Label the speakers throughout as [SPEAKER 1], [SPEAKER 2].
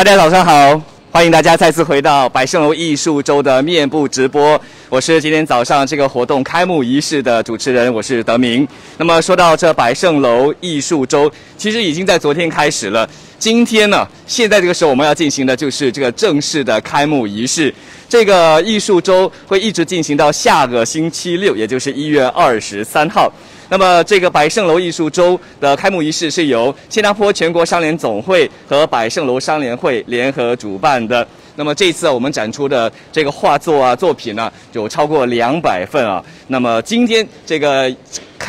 [SPEAKER 1] 大家早上好，欢迎大家再次回到百盛楼艺术周的面部直播。我是今天早上这个活动开幕仪式的主持人，我是德明。那么说到这百盛楼艺术周，其实已经在昨天开始了。今天呢，现在这个时候我们要进行的就是这个正式的开幕仪式。这个艺术周会一直进行到下个星期六，也就是一月二十三号。那么，这个百盛楼艺术周的开幕仪式是由新加坡全国商联总会和百盛楼商联会联合主办的。那么，这次我们展出的这个画作啊作品呢，有超过两百份啊。那么，今天这个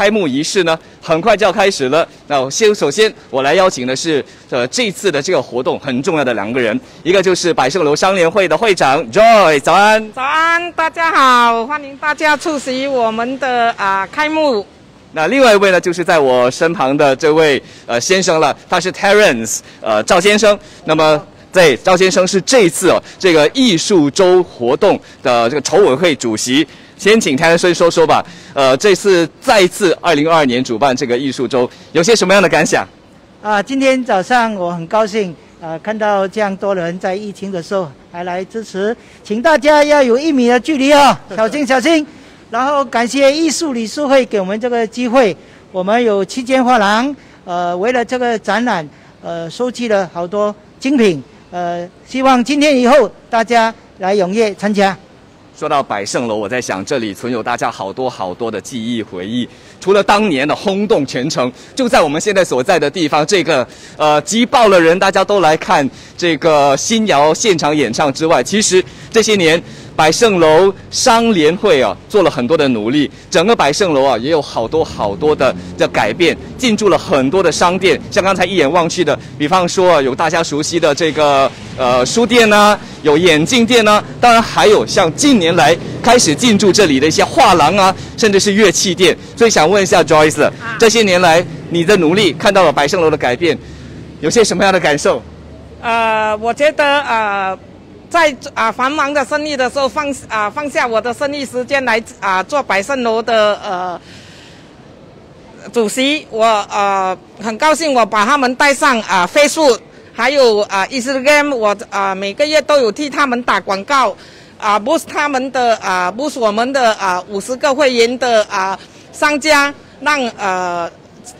[SPEAKER 1] 开幕仪式呢，很快就要开始了。那先首先，我来邀请的是呃这次的这个活动很重要的两个人，一个就是百盛楼商联会的会长 Joy，早安。
[SPEAKER 2] 早安，大家好，欢迎大家出席我们的啊开幕。
[SPEAKER 1] 那另外一位呢，就是在我身旁的这位呃先生了，他是 Terence，呃赵先生。那么对，赵先生是这次哦这个艺术周活动的这个筹委会主席。先请 Terence 说说吧。呃，这次再次二零二二年主办这个艺术周，有些什么样的感想？
[SPEAKER 3] 啊，今天早上我很高兴，呃，看到这样多人在疫情的时候还来支持，请大家要有一米的距离哦，小心小心。然后感谢艺术理事会给我们这个机会，我们有七间画廊，呃，为了这个展览，呃，收集了好多精品，呃，希望今天以后大家来踊跃参加。
[SPEAKER 1] 说到百盛楼，我在想这里存有大家好多好多的记忆回忆。除了当年的轰动全城，就在我们现在所在的地方，这个呃挤爆了人，大家都来看这个新谣现场演唱之外，其实这些年。百盛楼商联会啊，做了很多的努力，整个百盛楼啊，也有好多好多的的改变，进驻了很多的商店，像刚才一眼望去的，比方说有大家熟悉的这个呃书店呐，有眼镜店呐，当然还有像近年来开始进驻这里的一些画廊啊，甚至是乐器店。所以想问一下 Joyce，这些年来你的努力看到了百盛楼的改变，有些什么样的感受？
[SPEAKER 2] 呃，我觉得呃。在啊繁忙的生意的时候放啊放下我的生意时间来啊做百盛楼的呃主席，我呃很高兴我把他们带上啊 Facebook，还有啊 Instagram，我啊每个月都有替他们打广告，啊 boost 他们的啊 boost 我们的啊五十个会员的啊商家，让呃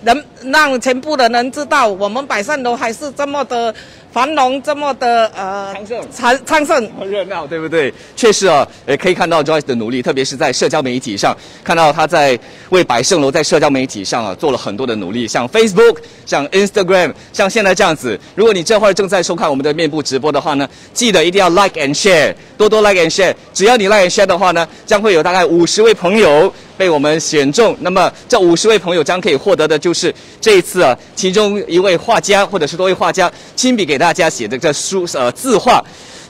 [SPEAKER 2] 人让全部的人知道我们百盛楼还是这么的。繁荣这么的呃
[SPEAKER 1] 昌盛，
[SPEAKER 2] 昌昌盛，
[SPEAKER 1] 热闹，对不对？确实啊，也可以看到 Joyce 的努力，特别是在社交媒体上，看到他在为百盛楼在社交媒体上啊做了很多的努力，像 Facebook，像 Instagram，像现在这样子。如果你这会儿正在收看我们的面部直播的话呢，记得一定要 Like and Share，多多 Like and Share。只要你 Like and Share 的话呢，将会有大概五十位朋友被我们选中。那么这五十位朋友将可以获得的就是这一次啊，其中一位画家或者是多位画家亲笔给。大家写的这书呃字画，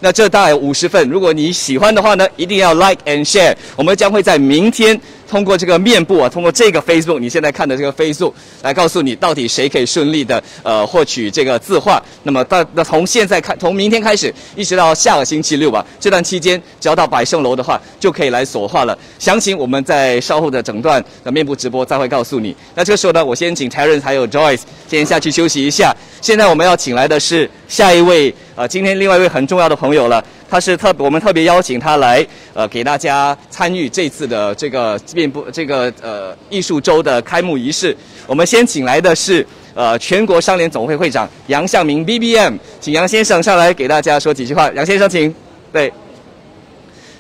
[SPEAKER 1] 那这大概五十份。如果你喜欢的话呢，一定要 like and share。我们将会在明天。通过这个面部啊，通过这个 Facebook，你现在看的这个 Facebook 来告诉你到底谁可以顺利的呃获取这个字画。那么到那从现在开，从明天开始一直到下个星期六吧，这段期间只要到百盛楼的话，就可以来索画了。详情我们在稍后的整段的面部直播再会告诉你。那这个时候呢，我先请 Terence 还有 Joyce 先下去休息一下。现在我们要请来的是下一位呃，今天另外一位很重要的朋友了。他是特，我们特别邀请他来，呃，给大家参与这次的这个面部这个呃艺术周的开幕仪式。我们先请来的是呃全国商联总会会长杨向明 B B M，请杨先生上来给大家说几句话。杨先生，请。对，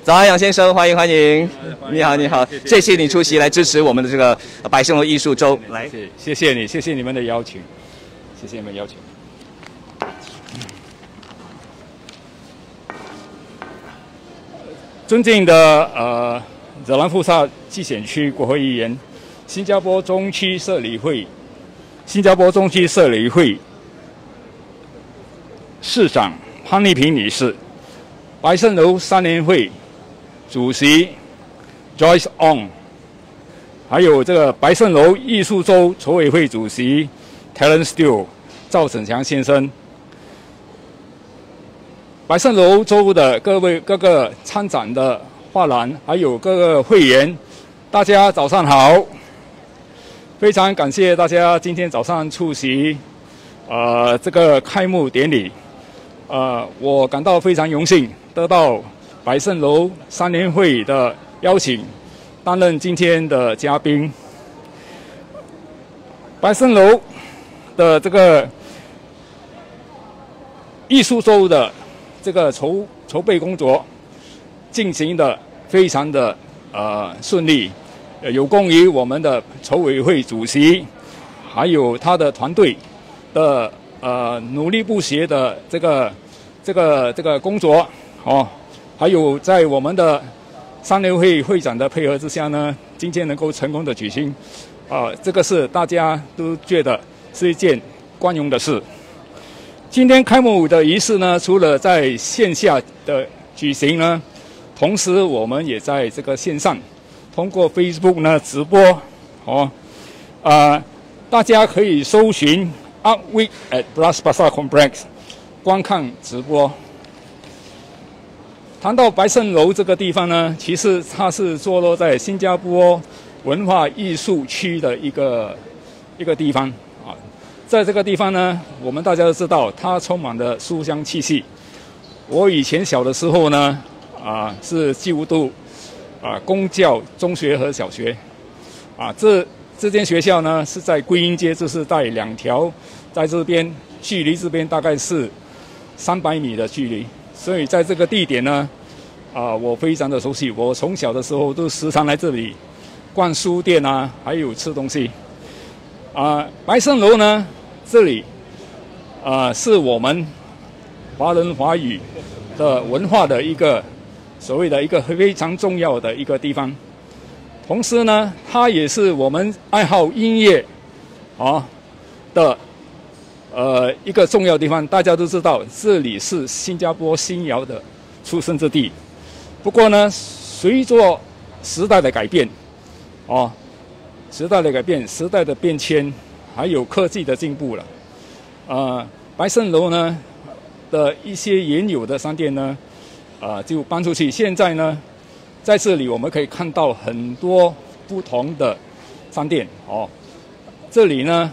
[SPEAKER 1] 早安，杨先生，欢迎欢迎。你好，你好，谢谢你出席来支持我们的这个百盛楼艺术周。来，
[SPEAKER 4] 谢谢你，谢谢你们的邀请，谢谢你们邀请。尊敬的呃，热兰富萨集选区国会议员，新加坡中区社理会，新加坡中区社理会市长潘丽萍女士，白胜楼三联会主席 Joyce On，还有这个白胜楼艺术周筹委会主席 Talence Stew 赵省强先生。百盛楼周的各位各个参展的画廊，还有各个会员，大家早上好！非常感谢大家今天早上出席，呃，这个开幕典礼。呃，我感到非常荣幸，得到百盛楼三联会的邀请，担任今天的嘉宾。百盛楼的这个艺术周的这个筹筹备工作进行的非常的呃顺利，有功于我们的筹委会主席，还有他的团队的呃努力不懈的这个这个这个工作哦，还有在我们的三联会会长的配合之下呢，今天能够成功的举行。啊，这个是大家都觉得是一件光荣的事。今天开幕的仪式呢，除了在线下的举行呢，同时我们也在这个线上，通过 Facebook 呢直播。哦，啊，大家可以搜寻 Art Week at Bras Basah Complex，观看直播。谈到白胜楼这个地方呢，其实它是坐落在新加坡。文化艺术区的一个一个地方，在这个地方呢，我们大家都知道，它充满了书香气息。我以前小的时候呢，啊，是基督啊，公教中学和小学啊，这这间学校呢是在归英街，就是在两条，在这边距离这边大概是三百米的距离，所以在这个地点呢，啊，我非常的熟悉。我从小的时候都时常来这里。逛书店啊，还有吃东西。啊，白胜楼呢，这里啊是我们华人华语的文化的一个所谓的一个非常重要的一个地方。同时呢，它也是我们爱好音乐啊的呃一个重要地方。大家都知道，这里是新加坡新谣的出生之地。不过呢，随着时代的改变。啊，时代的改变，时代的变迁，还有科技的进步了。呃，白胜楼呢的一些原有的商店呢，啊，就搬出去。现在呢，在这里我们可以看到很多不同的商店。哦，这里呢，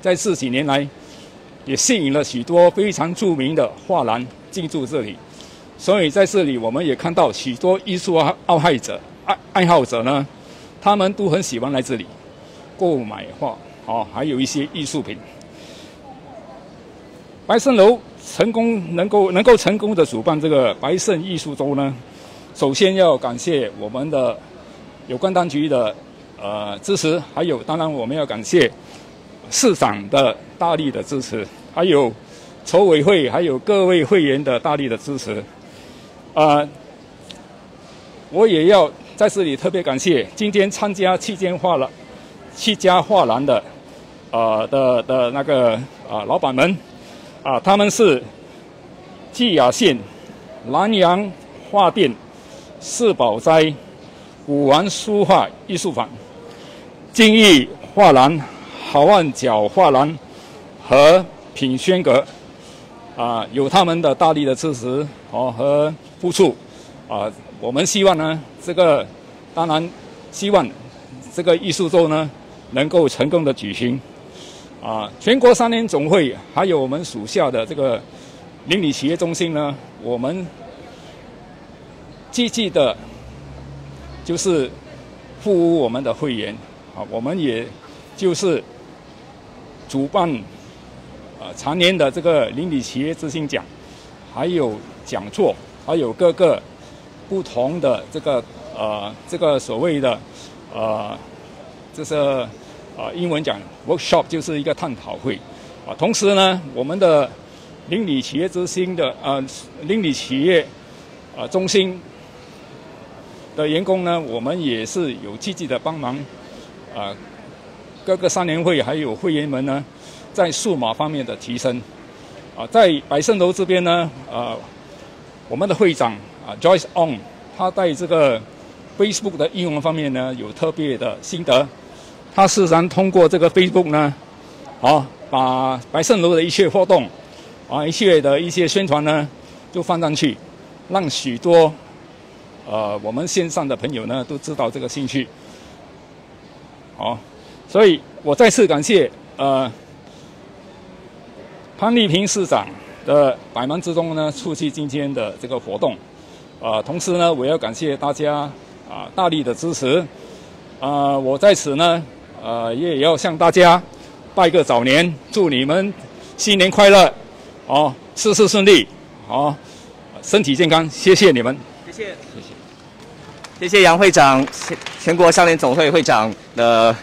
[SPEAKER 4] 在这几年来也吸引了许多非常著名的画廊进驻这里。所以在这里我们也看到许多艺术爱爱好者爱爱好者呢。他们都很喜欢来这里购买画，哦，还有一些艺术品。白胜楼成功能够能够成功的主办这个白胜艺术周呢，首先要感谢我们的有关当局的呃支持，还有当然我们要感谢市长的大力的支持，还有筹委会还有各位会员的大力的支持，啊，我也要。在这里特别感谢今天参加七间画廊、七家画廊的，呃的的那个啊老板们，啊他们是季雅县南阳画店、四宝斋、古玩书画艺术坊、金义画廊、好望角画廊和品轩阁，啊有他们的大力的支持哦和付出，啊。我们希望呢，这个当然希望这个艺术周呢能够成功的举行。啊，全国三联总会还有我们属下的这个邻里企业中心呢，我们积极的，就是服务我们的会员。啊，我们也就是主办啊常年的这个邻里企业之星奖，还有讲座，还有各个。不同的这个呃，这个所谓的呃，就是啊，英文讲 workshop 就是一个探讨会啊。同时呢，我们的邻里企业之星的呃，邻里企业啊中心的员工呢，我们也是有积极的帮忙啊。各个三联会还有会员们呢，在数码方面的提升啊，在百盛楼这边呢，呃，我们的会长啊。Joyce On，他在这个 Facebook 的应用方面呢，有特别的心得。他事实上通过这个 Facebook 呢，啊，把白胜楼的一切活动，啊，一切的一些宣传呢，就放上去，让许多呃我们线上的朋友呢都知道这个兴趣。好，所以我再次感谢呃潘丽萍市长，的百忙之中呢，出席今天的这个活动。啊，同时呢，我要感谢大家啊大力的支持。啊，我在此呢，呃，也要向大家拜个早年，祝你们新年快乐，哦，事事顺利，哦，身体健康，谢谢你们。
[SPEAKER 1] 谢谢，谢谢，谢谢杨会长，全国商联总会会长的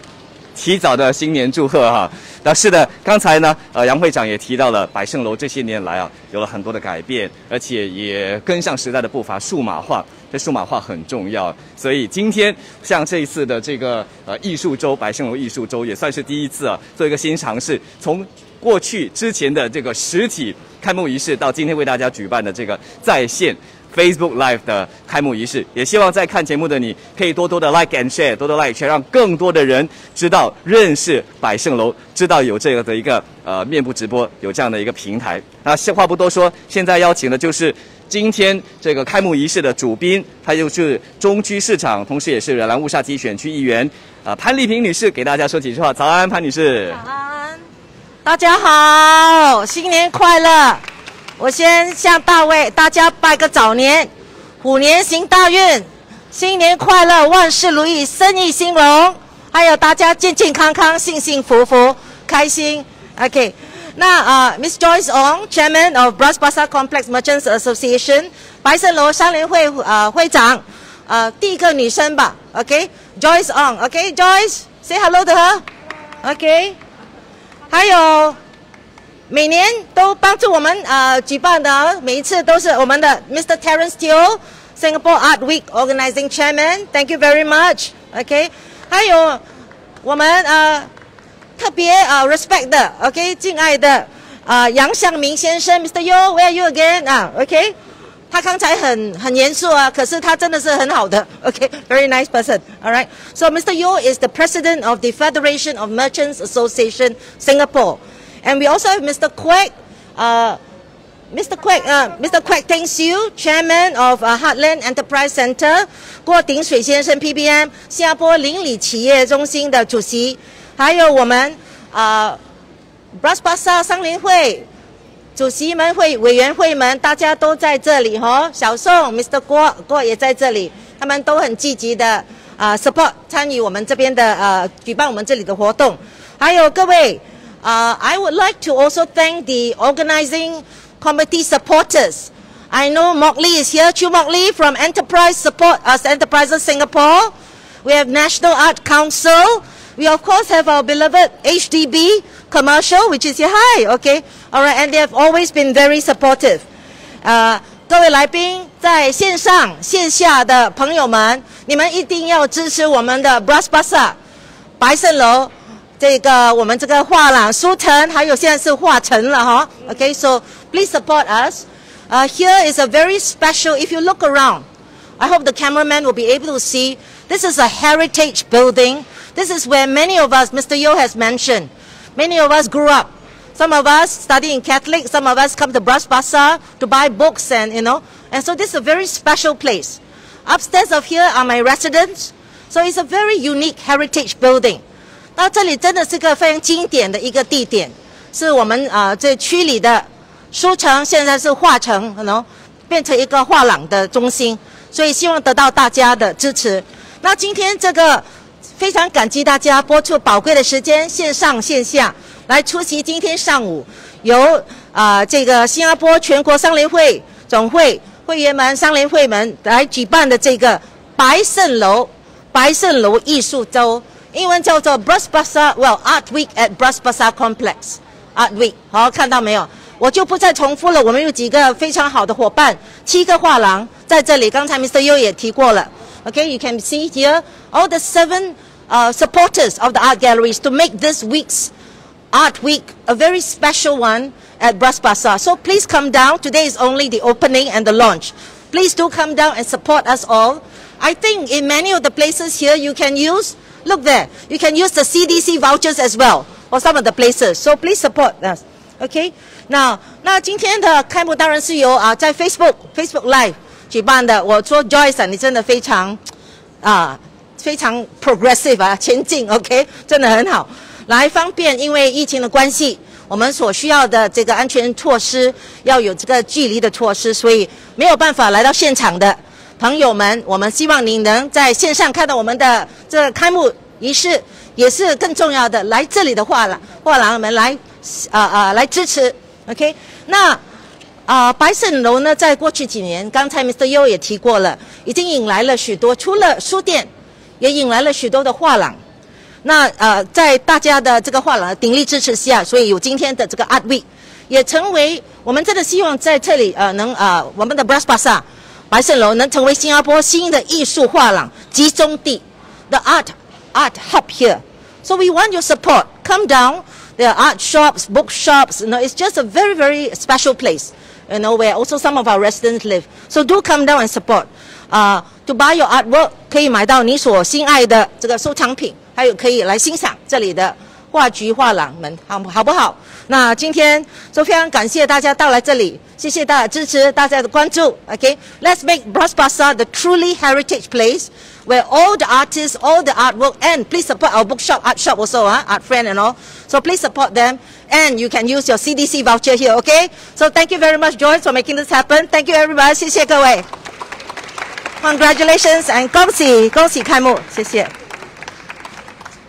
[SPEAKER 1] 提早的新年祝贺哈。那是的，刚才呢，呃，杨会长也提到了百盛楼这些年来啊，有了很多的改变，而且也跟上时代的步伐，数码化。这数码化很重要，所以今天像这一次的这个呃艺术周，百盛楼艺术周也算是第一次啊，做一个新尝试，从过去之前的这个实体开幕仪式，到今天为大家举办的这个在线。Facebook Live 的开幕仪式，也希望在看节目的你可以多多的 Like and Share，多多 Like share，让更多的人知道、认识百盛楼，知道有这个的一个呃面部直播，有这样的一个平台。那话不多说，现在邀请的就是今天这个开幕仪式的主宾，他就是中区市场，同时也是兰乌沙基选区议员啊潘丽萍女士，给大家说几句话。早安，潘女士。
[SPEAKER 5] 早安，大家好，新年快乐。我先向大卫大家拜个早年，虎年行大运，新年快乐，万事如意，生意兴隆，还有大家健健康康、幸幸福福、开心。OK，那啊，Miss Joyce Ong，Chairman of Bras Basah Complex Merchants Association，白色楼商联会啊会长，呃，第一个女生吧。OK，Joyce Ong，OK，Joyce，say hello to her，OK，还有。每年都帮助我们呃举办的，每一次都是我们的 Mr. Terence Teo Singapore Art Week Organizing Chairman，Thank you very much。OK，还有我们呃特别呃 respect 的 OK 敬爱的啊杨向明先生，Mr. Yo，Where are you again？啊 OK，他刚才很很严肃啊，可是他真的是很好的 OK，very nice person。All right，so Mr. Yo is the President of the Federation of Merchants Association Singapore。 And we also have Mr. Quek, Mr. Quek, uh, Mr. Quek thanks you, Chairman of uh, Heartland Enterprise Center，郭鼎水先生 PBM 新加坡邻里企业中心的主席，还有我们啊、呃、，Brass Basa 商联会主席们会委员会们，大家都在这里哈。小宋 Mr. 郭郭也在这里，他们都很积极的啊、support 参与我们这边的呃举办我们这里的活动，还有各位。Uh, I would like to also thank the organizing committee supporters. I know Mokli is here, Chu Mokli from Enterprise Support uh, Enterprises Singapore. We have National Art Council. We of course have our beloved HDB commercial, which is here. Hi, okay, all right, and they have always been very supportive. Uh, 各位来宾，在线上、线下的朋友们，你们一定要支持我们的 Bras Basah 白胜楼 这个我们这个画廊书城，还有现在是画城了哈。Okay, so please support us. Uh, here is a very special. If you look around, I hope the cameraman will be able to see. This is a heritage building. This is where many of us, Mr. Yo has mentioned, many of us grew up. Some of us study in Catholic. Some of us come to Bras Basah to buy books and you know. And so this is a very special place. Upstairs of here are my residents. So it's a very unique heritage building. 那这里真的是个非常经典的一个地点，是我们啊这区里的书城，现在是画城，可能变成一个画廊的中心，所以希望得到大家的支持。那今天这个非常感激大家播出宝贵的时间，线上线下来出席今天上午由啊这个新加坡全国商联会总会会员们、商联会们来举办的这个白胜楼白胜楼艺术周。英文叫做 Bras Basah，Well Art Week at Bras Basah Complex Art Week，好看到没有？我就不再重复了。我们有几个非常好的伙伴，七个画廊在这里。刚才 Mr. Yu 也提过了。Okay, you can see here all the seven uh, supporters of the art galleries to make this week's Art Week a very special one at Bras Basah. So please come down. Today is only the opening and the launch. Please do come down and support us all. I think in many of the places here you can use Look there. You can use the CDC vouchers as well or some of the places. So please support us. OK. Now，那今天的开幕当然是由啊在 Facebook Facebook Live 举办的。我说 Joyce，你真的非常啊非常 progressive 啊前进，OK，真的很好。来方便，因为疫情的关系，我们所需要的这个安全措施要有这个距离的措施，所以没有办法来到现场的朋友们，我们希望你能在线上看到我们的这开幕仪式，也是更重要的，来这里的画廊画廊们来啊啊来支持，OK？那啊白芍楼呢，在过去几年，刚才 Mr. Yo 也提过了，已经引来了许多，除了书店，也引来了许多的画廊。那呃，在大家的这个画廊鼎力支持下，所以有今天的这个 Art Week，也成为我们真的希望在这里呃能呃我们的 Bras Basa 白芍楼能成为新加坡新的艺术画廊集中地，the art art hub here. So we want your support. Come down. There are art shops, bookshops. You know, it's just a very very special place. You know, where also some of our residents live. So do come down and support. 啊、to buy your artwork 可以买到你所心爱的这个收藏品，还有可以来欣赏这里的画局画廊们，好好不好？那今天就非常感谢大家到来这里，谢谢大家支持，大家的关注。OK，let's、make Bras Basah the truly heritage place where all the artists, all the artwork, and please support our bookshop, art shop also, huh? art friend and all. So please support them, and you can use your CDC voucher here. Okay? So thank you very much, Joyce, for making this happen. Thank you, everybody. 谢谢各位。Congratulations and 恭喜恭喜开幕，谢谢。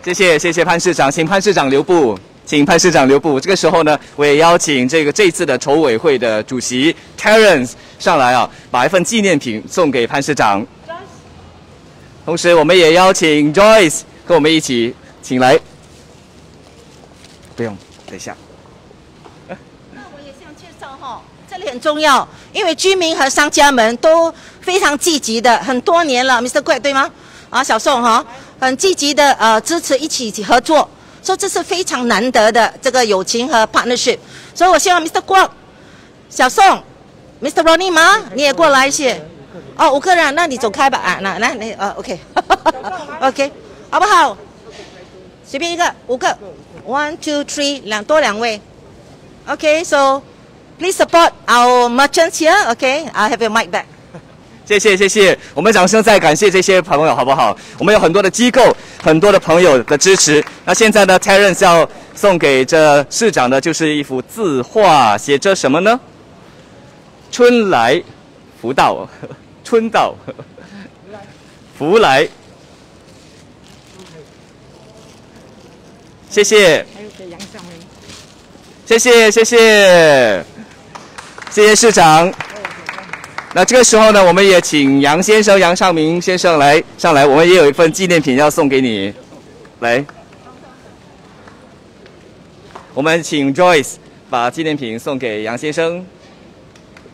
[SPEAKER 1] 谢谢谢谢潘市长，请潘市长留步， 请潘市长留步。这个时候呢，我也邀请这个这次的筹委会的主席 Terence 上来啊，把一份纪念品送给潘市长。同时，我们也邀请 Joyce 跟我们一起，请来。不用，等一下。
[SPEAKER 5] 那我也想介绍哈，这里很重要，因为居民和商家们都非常积极的，很多年了，Mr. 贵对吗？啊，小宋哈，很积极的呃支持一起合作，说这是非常难得的这个友情和 partnership，所以我希望 Mr. 郭、小宋、Mr. Ronnie 吗？你也过来一些。哦，五个人，那你走开吧啊，那那那呃，OK，OK，好不好？随便一个，五个，one two three，两多两位。，OK，so please support our merchants here. OK, I have your mic back.
[SPEAKER 1] 谢谢谢谢，我们掌声再感谢这些朋友好不好？我们有很多的机构，很多的朋友的支持。那现在呢，Terence 要送给这市长的就是一幅字画，写着什么呢？春来福到，春到 福来。谢谢。
[SPEAKER 3] 还有给杨尚威。
[SPEAKER 1] 谢谢谢谢，谢谢市长。那这个时候呢，我们也请杨先生、杨尚明先生来上来，我们也有一份纪念品要送给你，来，我们请 Joyce 把纪念品送给杨先生，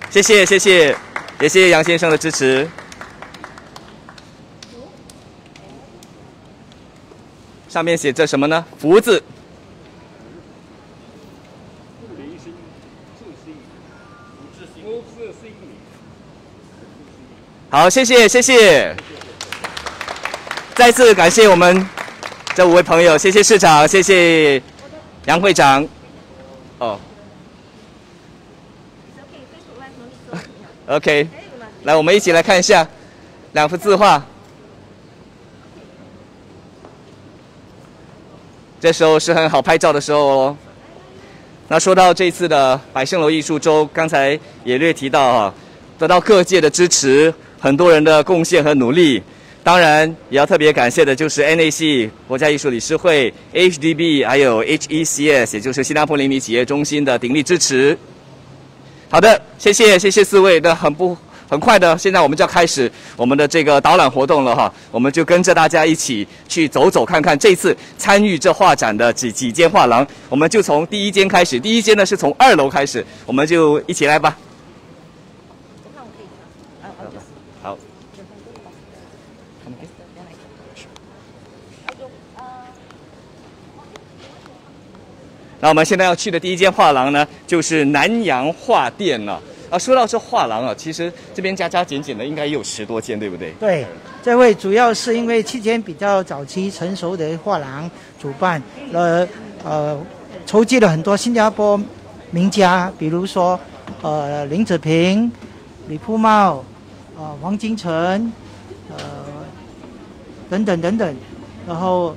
[SPEAKER 1] 谢谢谢谢，也谢谢杨先生的支持。上面写着什么呢？福字。好，谢谢谢谢，再次感谢我们这五位朋友，谢谢市长，谢谢杨会长。哦，OK，来，我们一起来看一下两幅字画。这时候是很好拍照的时候哦。那说到这次的百盛楼艺术周，刚才也略提到啊，得到各界的支持。很多人的贡献和努力，当然也要特别感谢的就是 NAC 国家艺术理事会、HDB 还有 HECS，也就是新加坡邻里企业中心的鼎力支持。好的，谢谢谢谢四位。那很不很快的，现在我们就要开始我们的这个导览活动了哈，我们就跟着大家一起去走走看看这次参与这画展的几几间画廊。我们就从第一间开始，第一间呢是从二楼开始，我们就一起来吧。好。那我们现在要去的第一间画廊呢，就是南洋画店了。啊，说到这画廊啊，其实这边加加减减的应该也有十多间，对不对？
[SPEAKER 3] 对，这位主要是因为期间比较早期成熟的画廊主办了，呃，筹集了很多新加坡名家，比如说呃林子平、李铺茂、呃王金城，呃等等等等。然后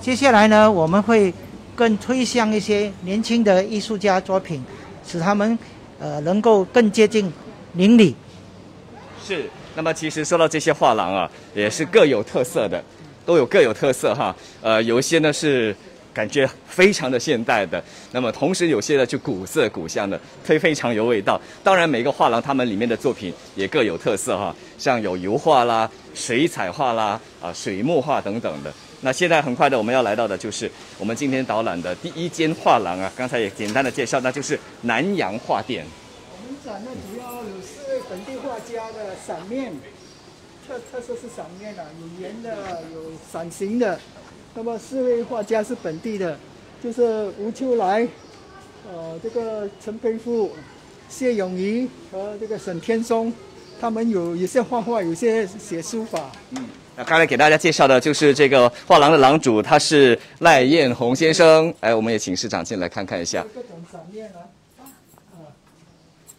[SPEAKER 3] 接下来呢，我们会更推向一些年轻的艺术家作品，使他们呃能够更接近邻里。
[SPEAKER 1] 是。那么其实说到这些画廊啊，也是各有特色的，都有各有特色哈。呃，有一些呢是感觉非常的现代的，那么同时有些呢就古色古香的，非非常有味道。当然每个画廊他们里面的作品也各有特色哈，像有油画啦、水彩画啦、啊水墨画等等的。那现在很快的我们要来到的就是我们今天导览的第一间画廊啊，刚才也简单的介绍，那就是南洋画店。
[SPEAKER 6] 我们展的主要有四位本地画家的伞面，特特色是伞面啊，有圆的，有伞形的。那么四位画家是本地的，就是吴秋来，呃，这个陈培富、谢永仪和这个沈天松，他们有有些画画，有些写书法。
[SPEAKER 1] 嗯。那刚才给大家介绍的就是这个画廊的廊主，他是赖彦宏先生。哎，我们也请市长进来看看一下。
[SPEAKER 6] 各种伞面啊，
[SPEAKER 3] 啊，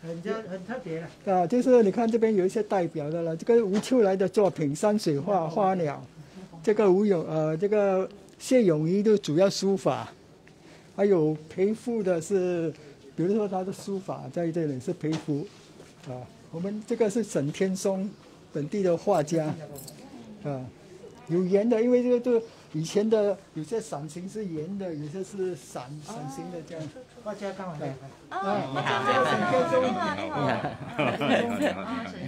[SPEAKER 3] 很特很特别
[SPEAKER 6] 的。啊，就是你看这边有一些代表的了，这个吴秋来的作品山水画花鸟，这个吴永呃这个谢永仪的主要书法，还有裴复的是，比如说他的书法在这里是裴复，啊，我们这个是沈天松，本地的画家。啊，有圆的，因为这个这以前的有些伞形是圆的，有些是伞伞形的这样。
[SPEAKER 3] 画家刚好
[SPEAKER 6] 来。
[SPEAKER 3] 啊，
[SPEAKER 6] 你好，
[SPEAKER 3] 你好，你好，你，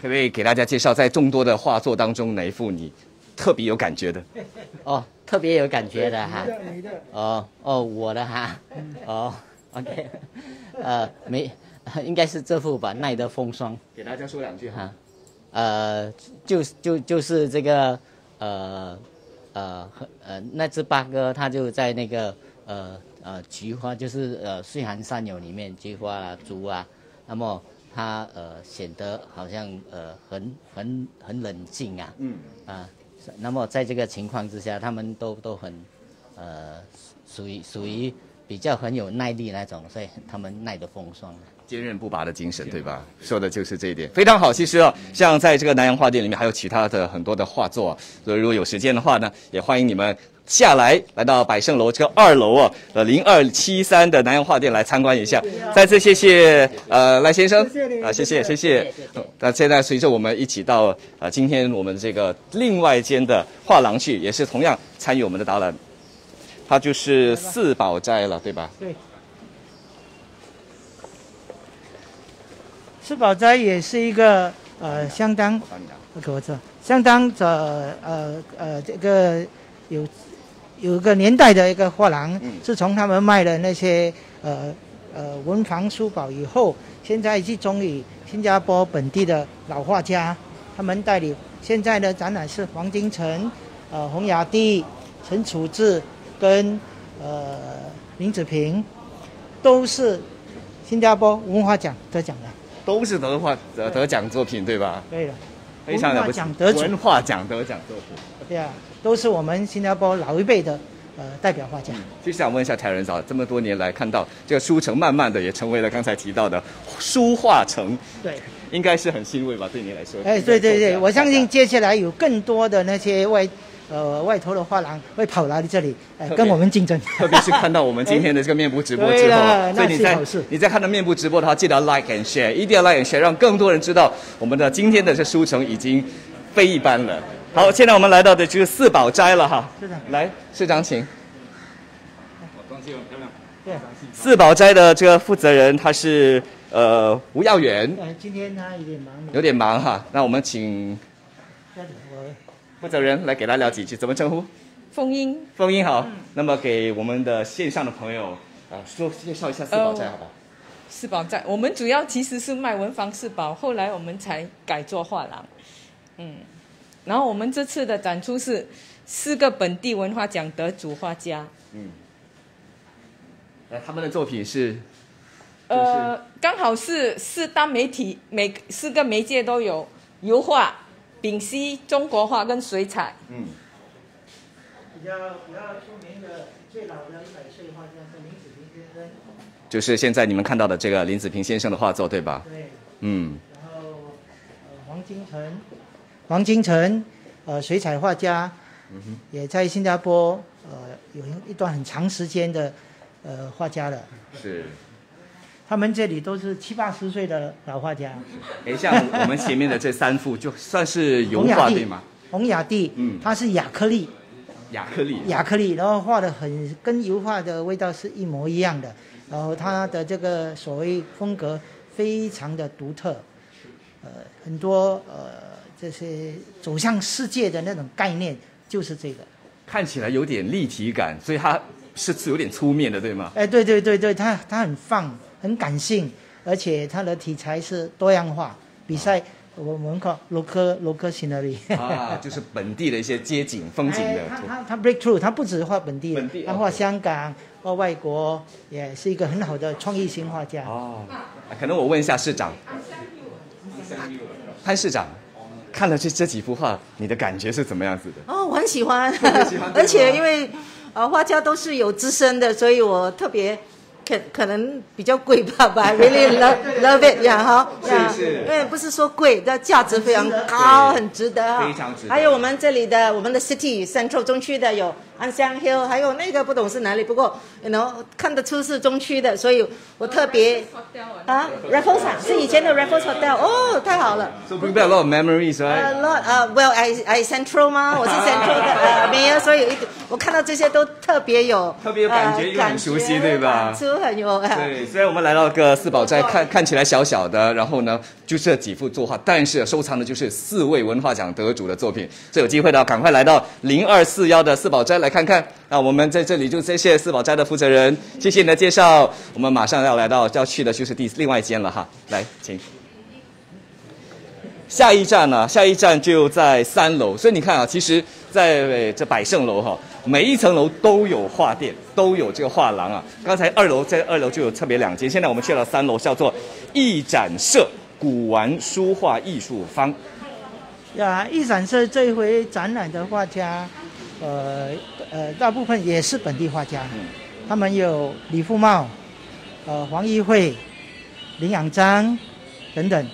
[SPEAKER 1] 可不可以给大家介绍，在众多的画作当中，哪一幅你特别有感觉的？
[SPEAKER 7] 哦，特别有感觉的哈。
[SPEAKER 6] 你的，
[SPEAKER 7] 哦哦，我的哈。哦，OK，呃，没，应该是这幅吧，《奈德风霜》。
[SPEAKER 1] 给大家说两句哈。
[SPEAKER 7] 呃，就就就是这个，呃，呃，呃，那只八哥，它就在那个，呃呃，菊花，就是呃，岁寒三友里面，菊花啊，竹啊，那么它呃显得好像呃很很很冷静啊，嗯，啊，那么在这个情况之下，他们都都很，呃，属于属于比较很有耐力那种，所以他们耐得风霜。
[SPEAKER 1] 坚韧不拔的精神，对吧？说的就是这一点，非常好。其实啊，像在这个南洋画店里面，还有其他的很多的画作，所以如果有时间的话呢，也欢迎你们下来，来到百盛楼这个二楼啊，呃，零二七三的南洋画店来参观一下。再次谢谢呃赖先生啊，谢谢谢谢。那现在随着我们一起到啊，今天我们这个另外一间的画廊去，也是同样参与我们的导览，它就是四宝斋了，对吧？
[SPEAKER 3] 对。四宝斋也是一个呃相当，给我这相当的呃呃这个有有一个年代的一个画廊。自从他们卖了那些呃呃文房书宝以后，现在集中于新加坡本地的老画家，他们代理。现在的展览是黄金城、呃洪雅帝、陈楚志跟呃林子平，都是新加坡文化奖得奖的。
[SPEAKER 1] 都是得画得得奖作品，对吧？
[SPEAKER 3] 对的，
[SPEAKER 1] 非常了不起。文化奖得奖作品，
[SPEAKER 3] 对啊，都是我们新加坡老一辈的呃代表画家。
[SPEAKER 1] 就想问一下台人早，这么多年来看到这个书城，慢慢的也成为了刚才提到的 书画城，
[SPEAKER 3] 对，
[SPEAKER 1] 应该是很欣慰吧？对你来说？
[SPEAKER 3] 哎，对对对，我相信接下来有更多的那些外。呃，外头的画廊会跑来这里，呃，跟我们竞争。
[SPEAKER 1] 特别是看到我们今天的这个面部直播之后，所以你在你在看到面部直播的话，记得 like and share，一定要 like and share，让更多人知道我们的今天的这书城已经非一般了。好，现在我们来到的就是四宝斋了哈。
[SPEAKER 3] 是的。
[SPEAKER 1] 来，市长请。装修很漂亮。对。四宝斋的这个负责人他是呃吴耀元。
[SPEAKER 3] 今天他有点忙。
[SPEAKER 1] 有点忙哈，那我们请。负责人来给他聊几句，怎么称呼？
[SPEAKER 8] 风英。
[SPEAKER 1] 风英好。那么给我们的线上的朋友啊，说介绍一下四宝斋，好吧？
[SPEAKER 8] 四宝斋，我们主要其实是卖文房四宝，后来我们才改做画廊。嗯。然后我们这次的展出是四个本地文化奖得主画家。嗯。
[SPEAKER 1] 哎，他们的作品是？
[SPEAKER 8] 呃，刚好是四大媒体，每四个媒介都有油画。丙烯、中国画跟水彩。嗯。
[SPEAKER 3] 比较比较出名的最老的一百岁画家是林子平先生。
[SPEAKER 1] 就是现在你们看到的这个林子平先生的画作，对吧？
[SPEAKER 3] 对。嗯。然后，呃，黄金城，黄金城，呃，水彩画家，也在新加坡呃有一段很长时间的呃画家了。
[SPEAKER 1] 是。
[SPEAKER 3] 他们这里都是七八十岁的老画家。
[SPEAKER 1] 哎，像我们前面的这三幅，就算是油画对吗？
[SPEAKER 3] 洪雅蒂，嗯，它是亚克力。
[SPEAKER 1] 亚克力。
[SPEAKER 3] 亚克力，然后画的很跟油画的味道是一模一样的，然后它的这个所谓风格非常的独特，呃，很多呃这些走向世界的那种概念就是这个。
[SPEAKER 1] 看起来有点立体感，所以它是有点粗面的，对吗？
[SPEAKER 3] 哎，对对对对，它它很放。很感性，而且它的题材是多样化。比赛我们靠 local local scenery
[SPEAKER 1] 啊，就是本地的一些街景风景的。
[SPEAKER 3] 他他他 breakthrough，他不止画本地，他画香港，画外国，也是一个很好的创意型画家。哦，
[SPEAKER 1] 可能我问一下市长，潘市长，看了这这几幅画，你的感觉是怎么样子的？
[SPEAKER 5] 哦，我很喜欢，而且因为呃画家都是有资深的，所以我特别。可可能比较贵吧吧，really love love it 呀哈，
[SPEAKER 1] 是是，
[SPEAKER 5] 因为不是说贵，但价值非常高，很值得
[SPEAKER 1] 非常值得。
[SPEAKER 5] 还有我们这里的我们的 city central 中区的有。安香 hill，还有那个不懂是哪里，不过然后看得出是中区的，所以我特别啊，Raffles 是以前的 Raffles Hotel，哦，太好了。
[SPEAKER 1] So bring back a lot of memories, right?
[SPEAKER 5] A lot, uh, well, I I Central 吗？我是 Central 的呃 mayor，所以我看到这些都特别有
[SPEAKER 1] 特别有感觉，又很熟悉，对吧？
[SPEAKER 5] 是很有。
[SPEAKER 1] 对，虽然我们来到个四宝斋，看看起来小小的，然后呢，就这几幅作画，但是收藏的就是四位文化奖得主的作品。所以有机会的，赶快来到零二四幺的四宝斋来。看看，那我们在这里就谢谢四宝斋的负责人，谢谢你的介绍。我们马上要来到要去的就是第另外一间了哈，来，请。下一站呢？下一站就在三楼，所以你看啊，其实在这百盛楼哈，每一层楼都有画店，都有这个画廊啊。刚才二楼在二楼就有特别两间，现在我们去了三楼，叫做艺展社古玩书画艺术坊。
[SPEAKER 3] 呀，艺展社这回展览的画家。呃呃，大部分也是本地画家，他们有李富茂、呃黄一慧、林养章等等，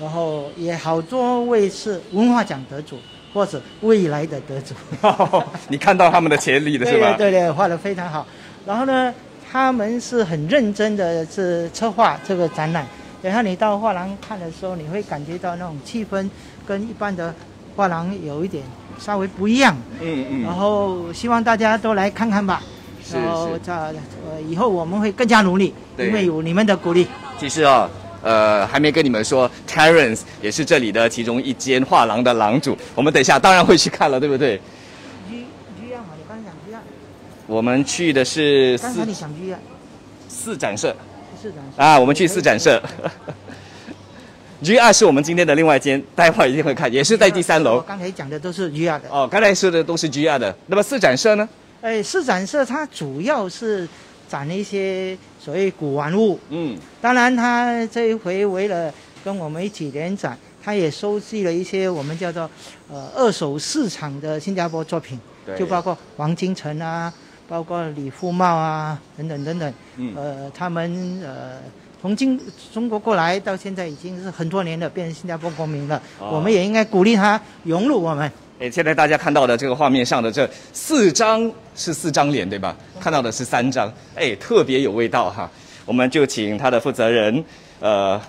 [SPEAKER 3] 然后也好多位是文化奖得主或者未来的得主。
[SPEAKER 1] 你看到他们的潜力的是吧？
[SPEAKER 3] 对对对，画的非常好。然后呢，他们是很认真的是策划这个展览。然后你到画廊看的时候，你会感觉到那种气氛跟一般的画廊有一点。稍微不一样，嗯嗯，然后希望大家都来看看吧，然后在呃以后我们会更加努力，因为有你们的鼓励。
[SPEAKER 1] 其实啊，呃还没跟你们说，Terence 也是这里的其中一间画廊的廊主，我们等一下当然会去看了，对不对？
[SPEAKER 3] 剧剧院嘛，你刚才讲剧院。
[SPEAKER 1] 我们去的是
[SPEAKER 3] 刚才你讲。
[SPEAKER 1] 四展社。
[SPEAKER 3] 四展
[SPEAKER 1] 社。啊，我们去四展社。G 二是我们今天的另外一间，待会儿一定会看，也是在第三楼。
[SPEAKER 3] 刚才讲的都是 G 二的。
[SPEAKER 1] 哦，刚才说的都是 G 二的。那么四展社呢？
[SPEAKER 3] 哎，四展社它主要是展一些所谓古玩物。嗯。当然，它这一回为了跟我们一起联展，它也收集了一些我们叫做呃二手市场的新加坡作品，就包括黄金城啊，包括李富茂啊等等等等。嗯。呃，他们呃。从今中国过来到现在已经是很多年了，变成新加坡公民了。我们也应该鼓励他融入我们。
[SPEAKER 1] 哎，现在大家看到的这个画面上的这四张是四张脸对吧？看到的是三张，哎，特别有味道哈。我们就请他的负责人，呃，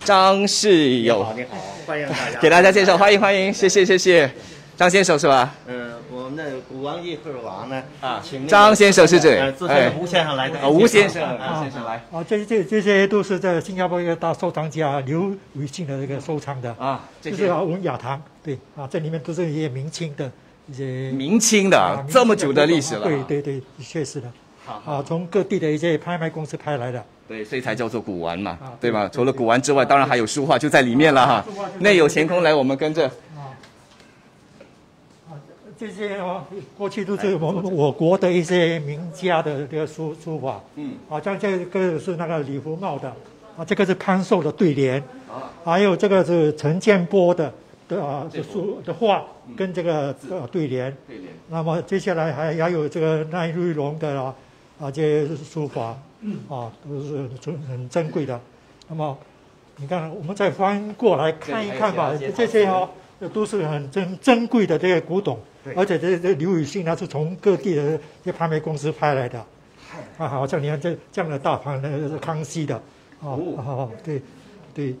[SPEAKER 1] 张世友，好
[SPEAKER 9] 你好，欢迎大家，
[SPEAKER 1] 给大家介绍，欢迎欢迎，谢谢谢谢，张先生是吧？
[SPEAKER 9] 嗯。我们的古玩艺术王呢？啊，请
[SPEAKER 1] 张先生是这，
[SPEAKER 9] 是，吴先生来的。
[SPEAKER 1] 吴先生，吴先生来。
[SPEAKER 10] 啊，这这这些都是在新加坡一个大收藏家刘伟庆的那个收藏的啊，这是啊文雅堂，对啊，这里面都是一些明清的一些
[SPEAKER 1] 明清的这么久的历史了。
[SPEAKER 10] 对对对，确实的。啊，从各地的一些拍卖公司拍来的。
[SPEAKER 1] 对，所以才叫做古玩嘛，对吧？除了古玩之外，当然还有书画就在里面了哈。内有乾坤，来我们跟着。
[SPEAKER 10] 这些哦，过去都是我们我国的一些名家的这个书书法。嗯。啊，像这个是那个李福茂的，啊，这个是康寿的对联。啊。还有这个是陈建波的的啊的书的画，跟这个呃对联。对联。那么接下来还还有这个赖瑞龙的啊啊这些书法，嗯啊都是珍很珍贵的。那么你看，我们再翻过来看一看吧，这些哦，都是很珍珍贵的这些古董。而且这这刘雨欣他是从各地的这拍卖公司拍来的，啊，好像你看这这样的大盘，那个是康熙的，哦哦。对对，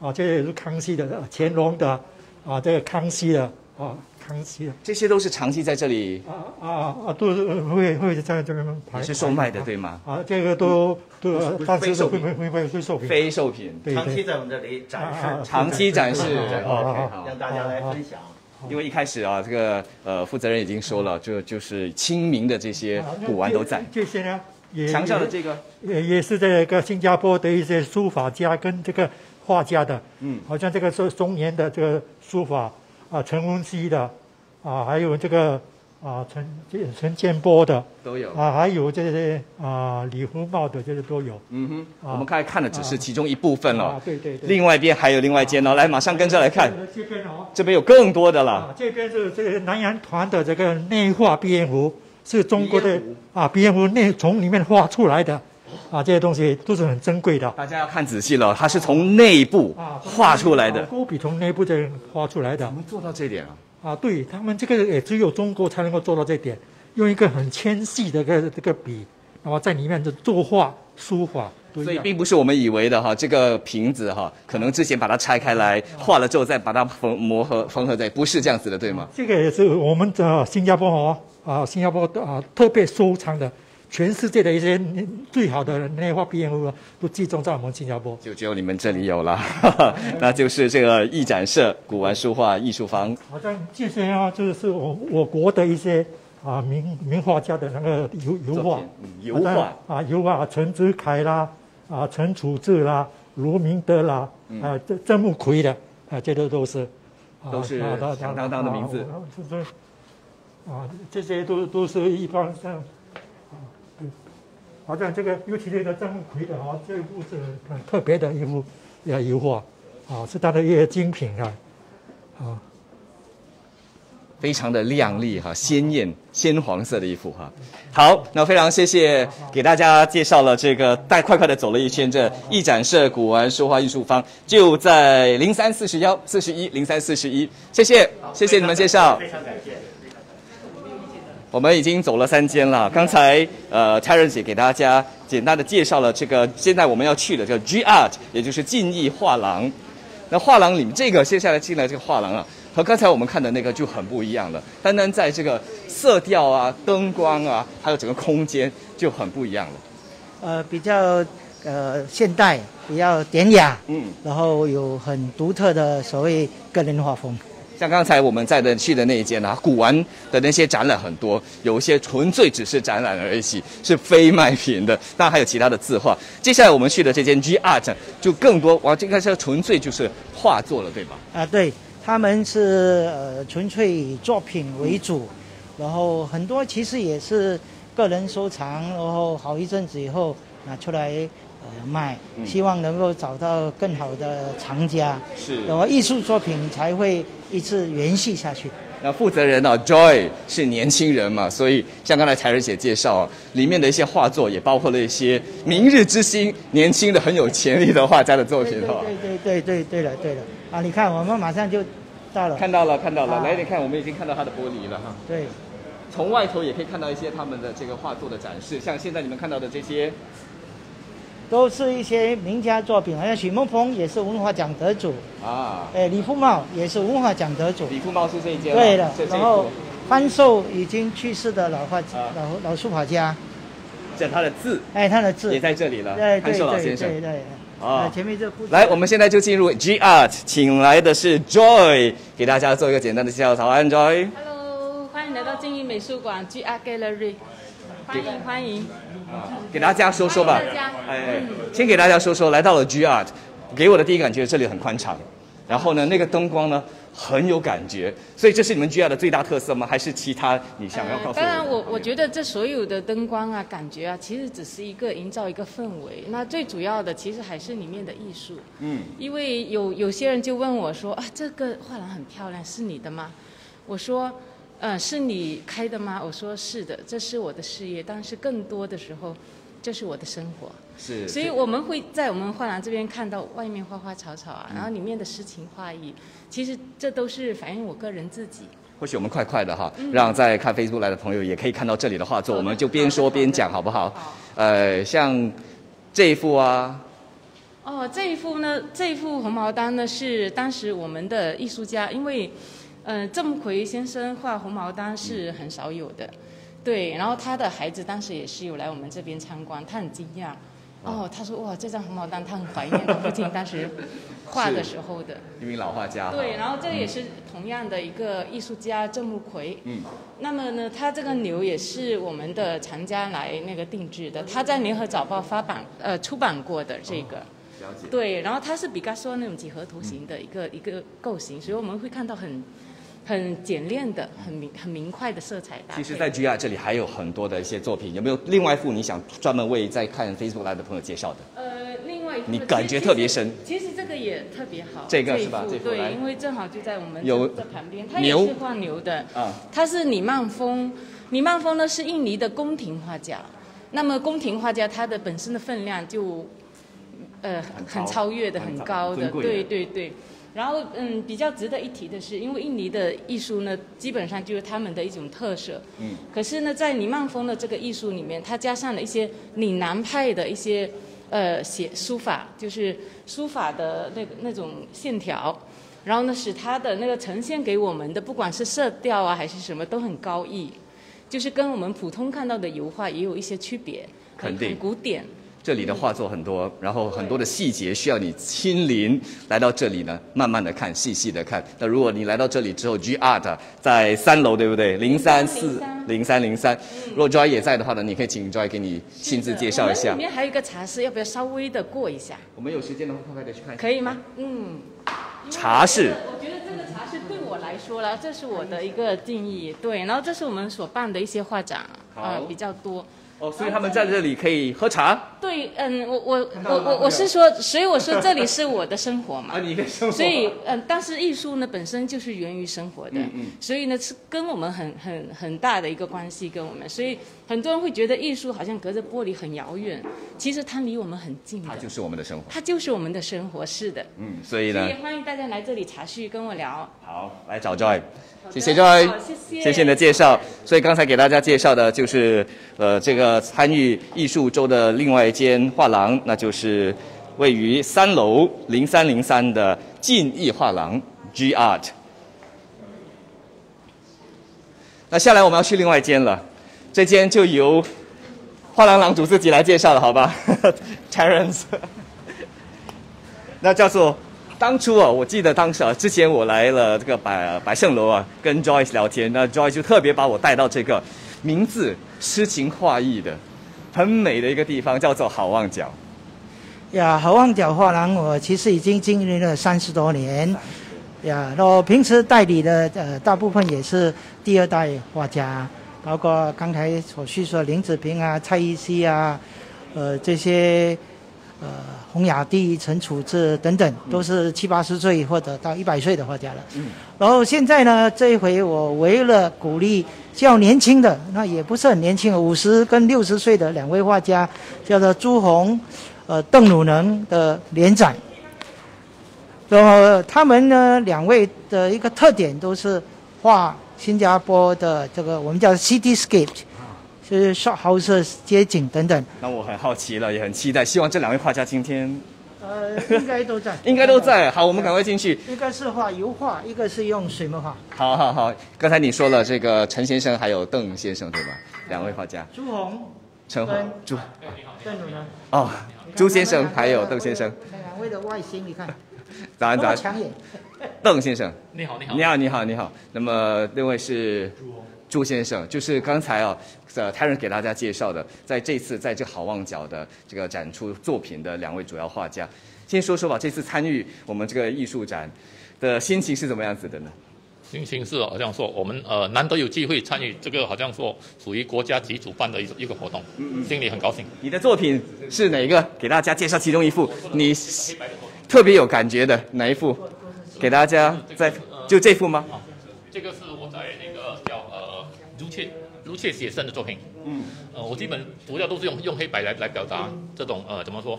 [SPEAKER 10] 啊这也是康熙的，呃乾隆的，啊这个康熙的，啊康熙的，
[SPEAKER 1] 这些都是长期在这里
[SPEAKER 10] 啊啊啊都是会会在这边排，
[SPEAKER 1] 也是售卖的，对吗？
[SPEAKER 10] 啊这个都都当时都会会会会会售品，
[SPEAKER 1] 非售品，
[SPEAKER 10] 对
[SPEAKER 9] 长期
[SPEAKER 10] 对。
[SPEAKER 9] 在我们这里展示，
[SPEAKER 1] 长期展示，OK，
[SPEAKER 10] 啊
[SPEAKER 1] 好。
[SPEAKER 9] 让大家来分享。
[SPEAKER 1] 因为一开始啊，这个呃负责人已经说了，就就是清明的这些古玩都在。
[SPEAKER 10] 这些呢，也
[SPEAKER 1] 墙上的这个，
[SPEAKER 10] 也也是这个新加坡的一些书法家跟这个画家的，
[SPEAKER 1] 嗯，
[SPEAKER 10] 好像这个是中年的这个书法啊，陈文熙的啊，还有这个啊陈陈建波的
[SPEAKER 1] 都有。
[SPEAKER 10] 啊，还有这些啊李福茂的，这些都有。
[SPEAKER 1] 嗯哼，
[SPEAKER 10] 啊
[SPEAKER 1] 我们刚才看的只是其中一部分了
[SPEAKER 10] 啊，，对对对。
[SPEAKER 1] 另外一边还有另外一间哦，来，马上跟着来看，
[SPEAKER 10] 这边哦，
[SPEAKER 1] 这边有更多的了。
[SPEAKER 10] 啊，这边是这个南洋团的这个内画鼻烟壶，是中国的啊鼻烟壶内从里面画出来的啊，这些东西都是很珍贵的。
[SPEAKER 1] 大家要看仔细了，它是从内部画出来的。
[SPEAKER 10] 勾笔从内部这样画出来的
[SPEAKER 1] 怎么做到这点啊？
[SPEAKER 10] 啊，对他们这个也只有中国才能够做到这点，用一个很纤细的这个这个笔，然后在里面的作画书法
[SPEAKER 1] 所以。并不是我们以为的哈，这个瓶子哈，可能之前把它拆开来画了之后再把它缝磨合缝合在，不是这样子的，对吗？
[SPEAKER 10] 这个也是我们的新加坡哦啊，新加坡的啊特别收藏的，全世界的一些最好的内画笔啊都集中在我们新加坡。
[SPEAKER 1] 就只有你们这里有了，那就是这个艺展社古玩书画艺术坊。
[SPEAKER 10] 好像这些啊，就是我我国的一些啊名名画家的那个油油画，
[SPEAKER 1] 嗯油画。
[SPEAKER 10] 啊油画，陈子凯啦，啊陈楚志啦，罗明德啦，啊郑郑木奎的啊，这都都是，啊
[SPEAKER 1] 都是响当当的名字。
[SPEAKER 10] 啊这些都都是一般像，好像这个尤其这个郑木奎的啊，这一幅是很特别的一幅呃油画，啊是他的一个精品啊，啊。
[SPEAKER 1] 非常的亮丽哈，鲜艳鲜黄色的一幅哈。好，那非常谢谢给大家介绍了这个，带快快的走了一圈这艺展社古玩书画艺术坊，就在零三四十幺四十一零三四十一，谢谢谢谢你们介绍。
[SPEAKER 9] 非常感谢。
[SPEAKER 1] 我们已经走了三间了，刚才呃 t a r e n 姐给大家简单的介绍了这个现在我们要去的叫 G Art，也就是进艺画廊。那画廊里面这个接下来进来这个画廊啊，和刚才我们看的那个就很不一样了。单单在这个色调啊、灯光啊，还有整个空间就很不一样了。
[SPEAKER 3] 呃，比较呃现代，比较典雅，
[SPEAKER 1] 嗯，
[SPEAKER 3] 然后有很独特的所谓个人画风。
[SPEAKER 1] 像刚才我们在的去的那一间啊，古玩的那些展览很多，有一些纯粹只是展览而已，是非卖品的。当然还有其他的字画。接下来我们去的这间 G Art 就更多，哇，这个是纯粹就是画作了，对吧？
[SPEAKER 3] 啊，对，他们是呃纯粹以作品为主，然后很多其实也是个人收藏，然后好一阵子以后拿出来呃卖，
[SPEAKER 1] 嗯
[SPEAKER 3] 希望能够找到更好的藏家，
[SPEAKER 1] 是
[SPEAKER 3] 然后艺术作品才会一直延续下去。
[SPEAKER 1] 那负责人呢、Joy 是年轻人嘛，所以像刚才才仁姐介绍啊，里面的一些画作也包括了一些明日之星、年轻的很有潜力的画家的作品哈。
[SPEAKER 3] 对对对对对了对了啊！你看我们马上就到了，
[SPEAKER 1] 看到了，看到了，
[SPEAKER 3] 啊
[SPEAKER 1] 来，你看，我们已经看到它的玻璃了哈。
[SPEAKER 3] 对。
[SPEAKER 1] 从外头也可以看到一些他们的这个画作的展示，像现在你们看到的这些，
[SPEAKER 3] 都是一些名家作品，好像许梦峰也是文化奖得主，
[SPEAKER 1] 啊，
[SPEAKER 3] 哎，李富茂也是文化奖得主。
[SPEAKER 1] 李富茂是这一间，
[SPEAKER 3] 对的然后
[SPEAKER 1] 幅
[SPEAKER 3] 潘寿已经去世的老画
[SPEAKER 1] 啊
[SPEAKER 3] 老老书法家，
[SPEAKER 1] 这他的字
[SPEAKER 3] 哎，他的字
[SPEAKER 1] 也在这里了，
[SPEAKER 3] 对
[SPEAKER 1] 潘
[SPEAKER 3] 对
[SPEAKER 1] 老先生
[SPEAKER 3] 对。对，
[SPEAKER 1] 啊
[SPEAKER 3] 啊，前面这幅
[SPEAKER 1] 来，我们现在就进入 G Art，请来的是 Joy，给大家做一个简单的介绍。早安，Joy。
[SPEAKER 11] Hello，欢迎来到静怡美术馆 G Art Gallery，欢迎欢迎。
[SPEAKER 1] 给大家说说吧。哎，哎先给大家说说，来到了 G Art，给我的第一感觉这里很宽敞，然后呢，那个灯光呢很有感觉，所以这是你们 G Art 的最大特色吗？还是其他你想要告诉？
[SPEAKER 11] 当然我，我觉得这所有的灯光啊、感觉啊，其实只是一个营造一个氛围。那最主要的其实还是里面的艺术。
[SPEAKER 1] 嗯，
[SPEAKER 11] 因为有有些人就问我说啊，这个画廊很漂亮，是你的吗？我说，呃，是你开的吗？我说是的，这是我的事业，但是更多的时候，这是我的生活。
[SPEAKER 1] 是，
[SPEAKER 11] 所以我们会在我们画廊这边看到外面花花草草啊，然后里面的诗情画意，其实这都是反映我个人自己。
[SPEAKER 1] 或许我们快快的哈，让在看 Facebook 来的朋友也可以看到这里的画作，我们就边说边讲，好不好？呃，像这一幅啊，
[SPEAKER 11] 哦，这一幅呢，这一幅红毛丹呢是当时我们的艺术家，因为，呃，郑奎先生画红毛丹是很少有的，对，然后他的孩子当时也是有来我们这边参观，他很惊讶，哦，他说哇，这张红毛丹他很怀念他父亲当时画的时候的，
[SPEAKER 1] 一名老画家。
[SPEAKER 11] 对，然后这也是同样的一个艺术家郑木奎，
[SPEAKER 1] 嗯，
[SPEAKER 11] 那么呢，他这个牛也是我们的厂家来那个定制的，他在联合早报发版呃出版过的这个。
[SPEAKER 1] 了解。
[SPEAKER 11] 对，然后它是毕加索那种几何图形的一个、一个构型，所以我们会看到很很简练的、很明很明快的色彩搭配。
[SPEAKER 1] 其实，在 GR 这里还有很多的一些作品，有没有另外一幅你想专门为在看 Facebook 来的朋友介绍的？
[SPEAKER 11] 呃，另外一幅
[SPEAKER 1] 你感觉特别深
[SPEAKER 11] 其实这个也特别好，
[SPEAKER 1] 这个是吧这幅
[SPEAKER 11] 对，因为正好就在我们
[SPEAKER 1] 有
[SPEAKER 11] 这这旁边，它也
[SPEAKER 1] 牛
[SPEAKER 11] 是画牛的。
[SPEAKER 1] 啊，
[SPEAKER 11] 它是李曼峰，李曼峰呢是印尼的宫廷画家。那么宫廷画家他的本身的分量就，呃，很超越的，很高的对对对。然后嗯，比较值得一提的是，因为印尼的艺术呢，基本上就是他们的一种特色。
[SPEAKER 1] 嗯。
[SPEAKER 11] 可是呢，在尼曼峰的这个艺术里面，它加上了一些岭南派的一些呃写书法，就是书法的那个那种线条，然后呢，使它的那个呈现给我们的，不管是色调啊还是什么，都很高逸，就是跟我们普通看到的油画也有一些区别，很
[SPEAKER 1] 肯定
[SPEAKER 11] 很古典。
[SPEAKER 1] 这里的画作很多，然后很多的细节需要你亲临来到这里呢，慢慢的看，细细的看。那如果你来到这里之后，G Art 在三楼，对不对？零三四零三零三。如果 Joy 也在的话呢，你可以请 Joy 给你亲自介绍一下
[SPEAKER 11] 里。面还有一个茶室，要不要稍微的过一下？
[SPEAKER 1] 我们有时间的话，快快的去看。
[SPEAKER 11] 可以吗？嗯。
[SPEAKER 1] 茶室
[SPEAKER 11] 我觉得这个茶室对我来说呢，这是我的一个定义。对，然后这是我们所办的一些画展啊、
[SPEAKER 1] 好
[SPEAKER 11] 比较多。
[SPEAKER 1] 哦，所以他们在这里可以喝茶。
[SPEAKER 11] 对，嗯，我我我我我是说，所以我说这里是我的生活嘛。
[SPEAKER 1] 啊，你的生活。
[SPEAKER 11] 所以，嗯，但是艺术呢本身就是源于生活的，
[SPEAKER 1] 嗯嗯
[SPEAKER 11] 所以呢是跟我们很很很大的一个关系，跟我们，所以很多人会觉得艺术好像隔着玻璃很遥远，其实它离我们很近的，
[SPEAKER 1] 它就是我们的生活。
[SPEAKER 11] 它就是我们的生活，是的。
[SPEAKER 1] 嗯，所以呢
[SPEAKER 11] 所以，欢迎大家来这里茶叙跟我聊。
[SPEAKER 1] 好，来找 Joy，谢谢 Joy，
[SPEAKER 11] 谢谢
[SPEAKER 1] 你的介绍。所以刚才给大家介绍的就是，呃，这个参与艺术周的另外一间画廊，那就是位于三楼零三零三的进艺画廊 G Art。那下来我们要去另外一间了，这间就由画廊廊主自己来介绍了，好吧？Terence，那叫做当初啊，我记得当时啊，之前我来了这个百百盛楼啊，跟 Joyce 聊天，那 Joyce 就特别把我带到这个名字诗情画意的、很美的一个地方，叫做好望角。
[SPEAKER 3] 呀，好望角画廊我其实已经经营了三十多年，呀，那我平时代理的呃大部分也是第二代画家，包括刚才所叙述的林子平啊、蔡依熙啊，呃这些呃洪雅蒂、陈楚志等等，都是七八十岁或者到一百岁的画家了。
[SPEAKER 1] 嗯，
[SPEAKER 3] 然后现在呢，这一回我为了鼓励较年轻的，那也不是很年轻，五十跟六十岁的两位画家，叫做朱红、呃邓鲁能的联展。然后他们呢两位的一个特点都是画新加坡的这个我们叫 cityscape，就是 shop house 街景等等。
[SPEAKER 1] 那我很好奇了，也很期待，希望这两位画家今天
[SPEAKER 3] 呃，应该都在，
[SPEAKER 1] 应该都在。好，我们赶快进去。
[SPEAKER 3] 一个是画油画，一个是用水墨画。
[SPEAKER 1] 好好好，刚才你说了这个陈先生还有邓先生对吧？两位画家，
[SPEAKER 3] 朱红、
[SPEAKER 1] 陈红
[SPEAKER 3] 跟
[SPEAKER 1] 朱
[SPEAKER 3] 邓鲁能。
[SPEAKER 1] 哦，朱先生还有邓先生，
[SPEAKER 3] 两位的外形，你看，
[SPEAKER 1] 早安早安。邓先生，
[SPEAKER 12] 你好你好
[SPEAKER 1] 你好，你好，你好。那么另外是朱先生，就是刚才啊，呃，泰人给大家介绍的，在这次在这好望角的这个展出作品的两位主要画家，先说说吧，这次参与我们这个艺术展的心情是怎么样子的呢？
[SPEAKER 12] 心情是好像说我们呃难得有机会参与这个好像说属于国家级主办的一个一个活动，嗯嗯心里很高兴。
[SPEAKER 1] 你的作品是哪一个？给大家介绍其中一幅，你特别有感觉的哪一幅？给大家在就这幅吗？
[SPEAKER 12] 这个是如切写生的作品。
[SPEAKER 1] 嗯，
[SPEAKER 12] 呃，我基本主要都是用用黑白来来表达这种呃怎么说，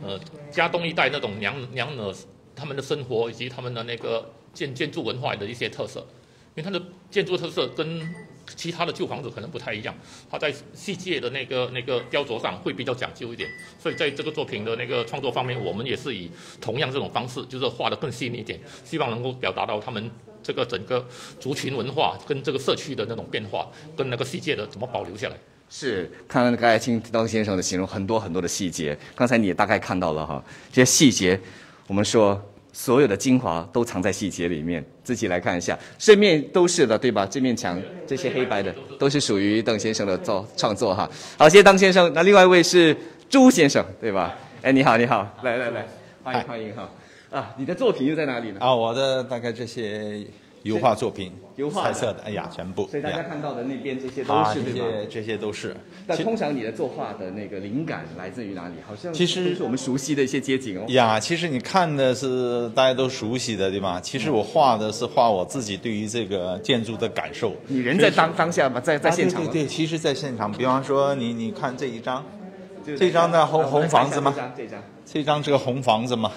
[SPEAKER 12] 呃加东一带那种娘娘惹他们的生活以及他们的那个建建筑文化的一些特色。因为它的建筑特色跟其他的旧房子可能不太一样，它在细节的那个那个雕琢上会比较讲究一点，所以在这个作品的那个创作方面，我们也是以同样这种方式，就是画的更细腻一点，希望能够表达到他们这个整个族群文化跟这个社区的那种变化，跟那个细节的怎么保留下来。
[SPEAKER 1] 是，看刚才听当先生的形容，很多很多的细节。刚才你也大概看到了哈，这些细节，我们说所有的精华都藏在细节里面。自己来看一下，这面都是的，对吧？这面墙这些黑白的都是属于邓先生的造创作哈。好，谢谢邓先生。那另外一位是朱先生，对吧？哎，你好，你好，来来来，欢迎欢迎哈。啊，你的作品又在哪里呢？
[SPEAKER 13] 啊，我的大概这些油画作品，
[SPEAKER 1] 油画
[SPEAKER 13] 彩色的，哎呀，全部。
[SPEAKER 1] 所以大家看到的那边这些都
[SPEAKER 13] 啊，
[SPEAKER 1] 是，
[SPEAKER 13] 这？些这些都是。
[SPEAKER 1] 但通常你的作画的那个灵感来自于哪里？好像
[SPEAKER 13] 其实
[SPEAKER 1] 都是我们熟悉的一些街景哦。
[SPEAKER 13] 呀，其实你看的是大家都熟悉的，对吧？其实我画的是画我自己对于这个建筑的感受。
[SPEAKER 1] 你人在当当下嘛，在在
[SPEAKER 13] 啊
[SPEAKER 1] 现场吗。
[SPEAKER 13] 对对对，其实在现场。比方说你你看这一张，这张呢红
[SPEAKER 1] 呃
[SPEAKER 13] 红房子吗
[SPEAKER 1] 这张这张
[SPEAKER 13] 这个红房子嘛？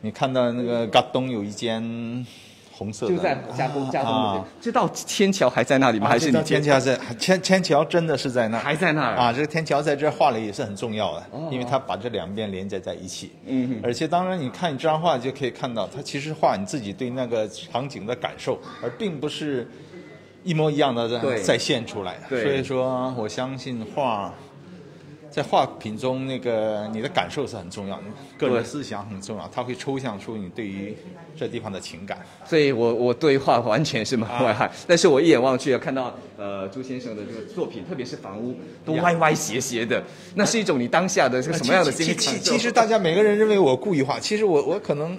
[SPEAKER 13] 你看到那个嘎东有一间红色的，
[SPEAKER 1] 就在加工加工的
[SPEAKER 13] 啊
[SPEAKER 1] 地方，这道天桥还在那里吗？还是你
[SPEAKER 13] 啊天桥在天天桥真的是在那，
[SPEAKER 1] 还在那儿
[SPEAKER 13] 啊？这个天桥在这儿画了也是很重要的，
[SPEAKER 1] 哦
[SPEAKER 13] 因为它把这两边连接在一起。
[SPEAKER 1] 嗯
[SPEAKER 13] 而且当然，你看你这张画就可以看到，它其实画你自己对那个场景的感受，而并不是一模一样的
[SPEAKER 1] 在
[SPEAKER 13] 再现出来的。所以说，我相信画。在画品中，那个你的感受是很重要的，个人
[SPEAKER 1] 对
[SPEAKER 13] 思想很重要，它会抽象出你对于这地方的情感。
[SPEAKER 1] 所以我我对画完全是门外汉，但是我一眼望去看到呃朱先生的这个作品，特别是房屋 都歪歪斜斜的，那是一种你当下的是什么样的心情
[SPEAKER 13] 其其？其实大家每个人认为我故意画，其实我我可能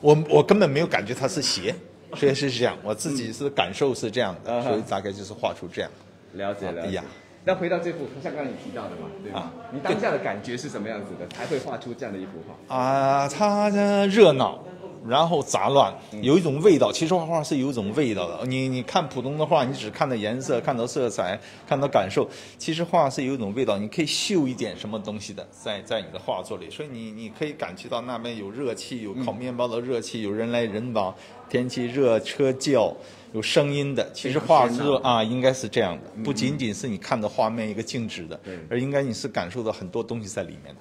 [SPEAKER 13] 我我根本没有感觉它是斜，所以是这样，我自己是感受是这样的，所以大概就是画出这样。
[SPEAKER 1] 了解了解。那回到这幅，像刚才你提到的嘛，对吧？
[SPEAKER 13] 啊
[SPEAKER 1] 你当下的感觉是什么样子的，才会画出这样的一幅画？
[SPEAKER 13] 啊，它的热闹，然后杂乱，有一种味道。其实画画是有一种味道的。你你看普通的画，你只看到颜色，看到色彩，看到感受。其实画是有一种味道，你可以嗅一点什么东西的，在在你的画作里。所以你你可以感觉到那边有热气，有烤面包的热气，有人来人往，天气热，车叫。有声音的，其实画作啊应该是这样的，不仅仅是你看的画面一个静止的，而应该你是感受到很多东西在里面的。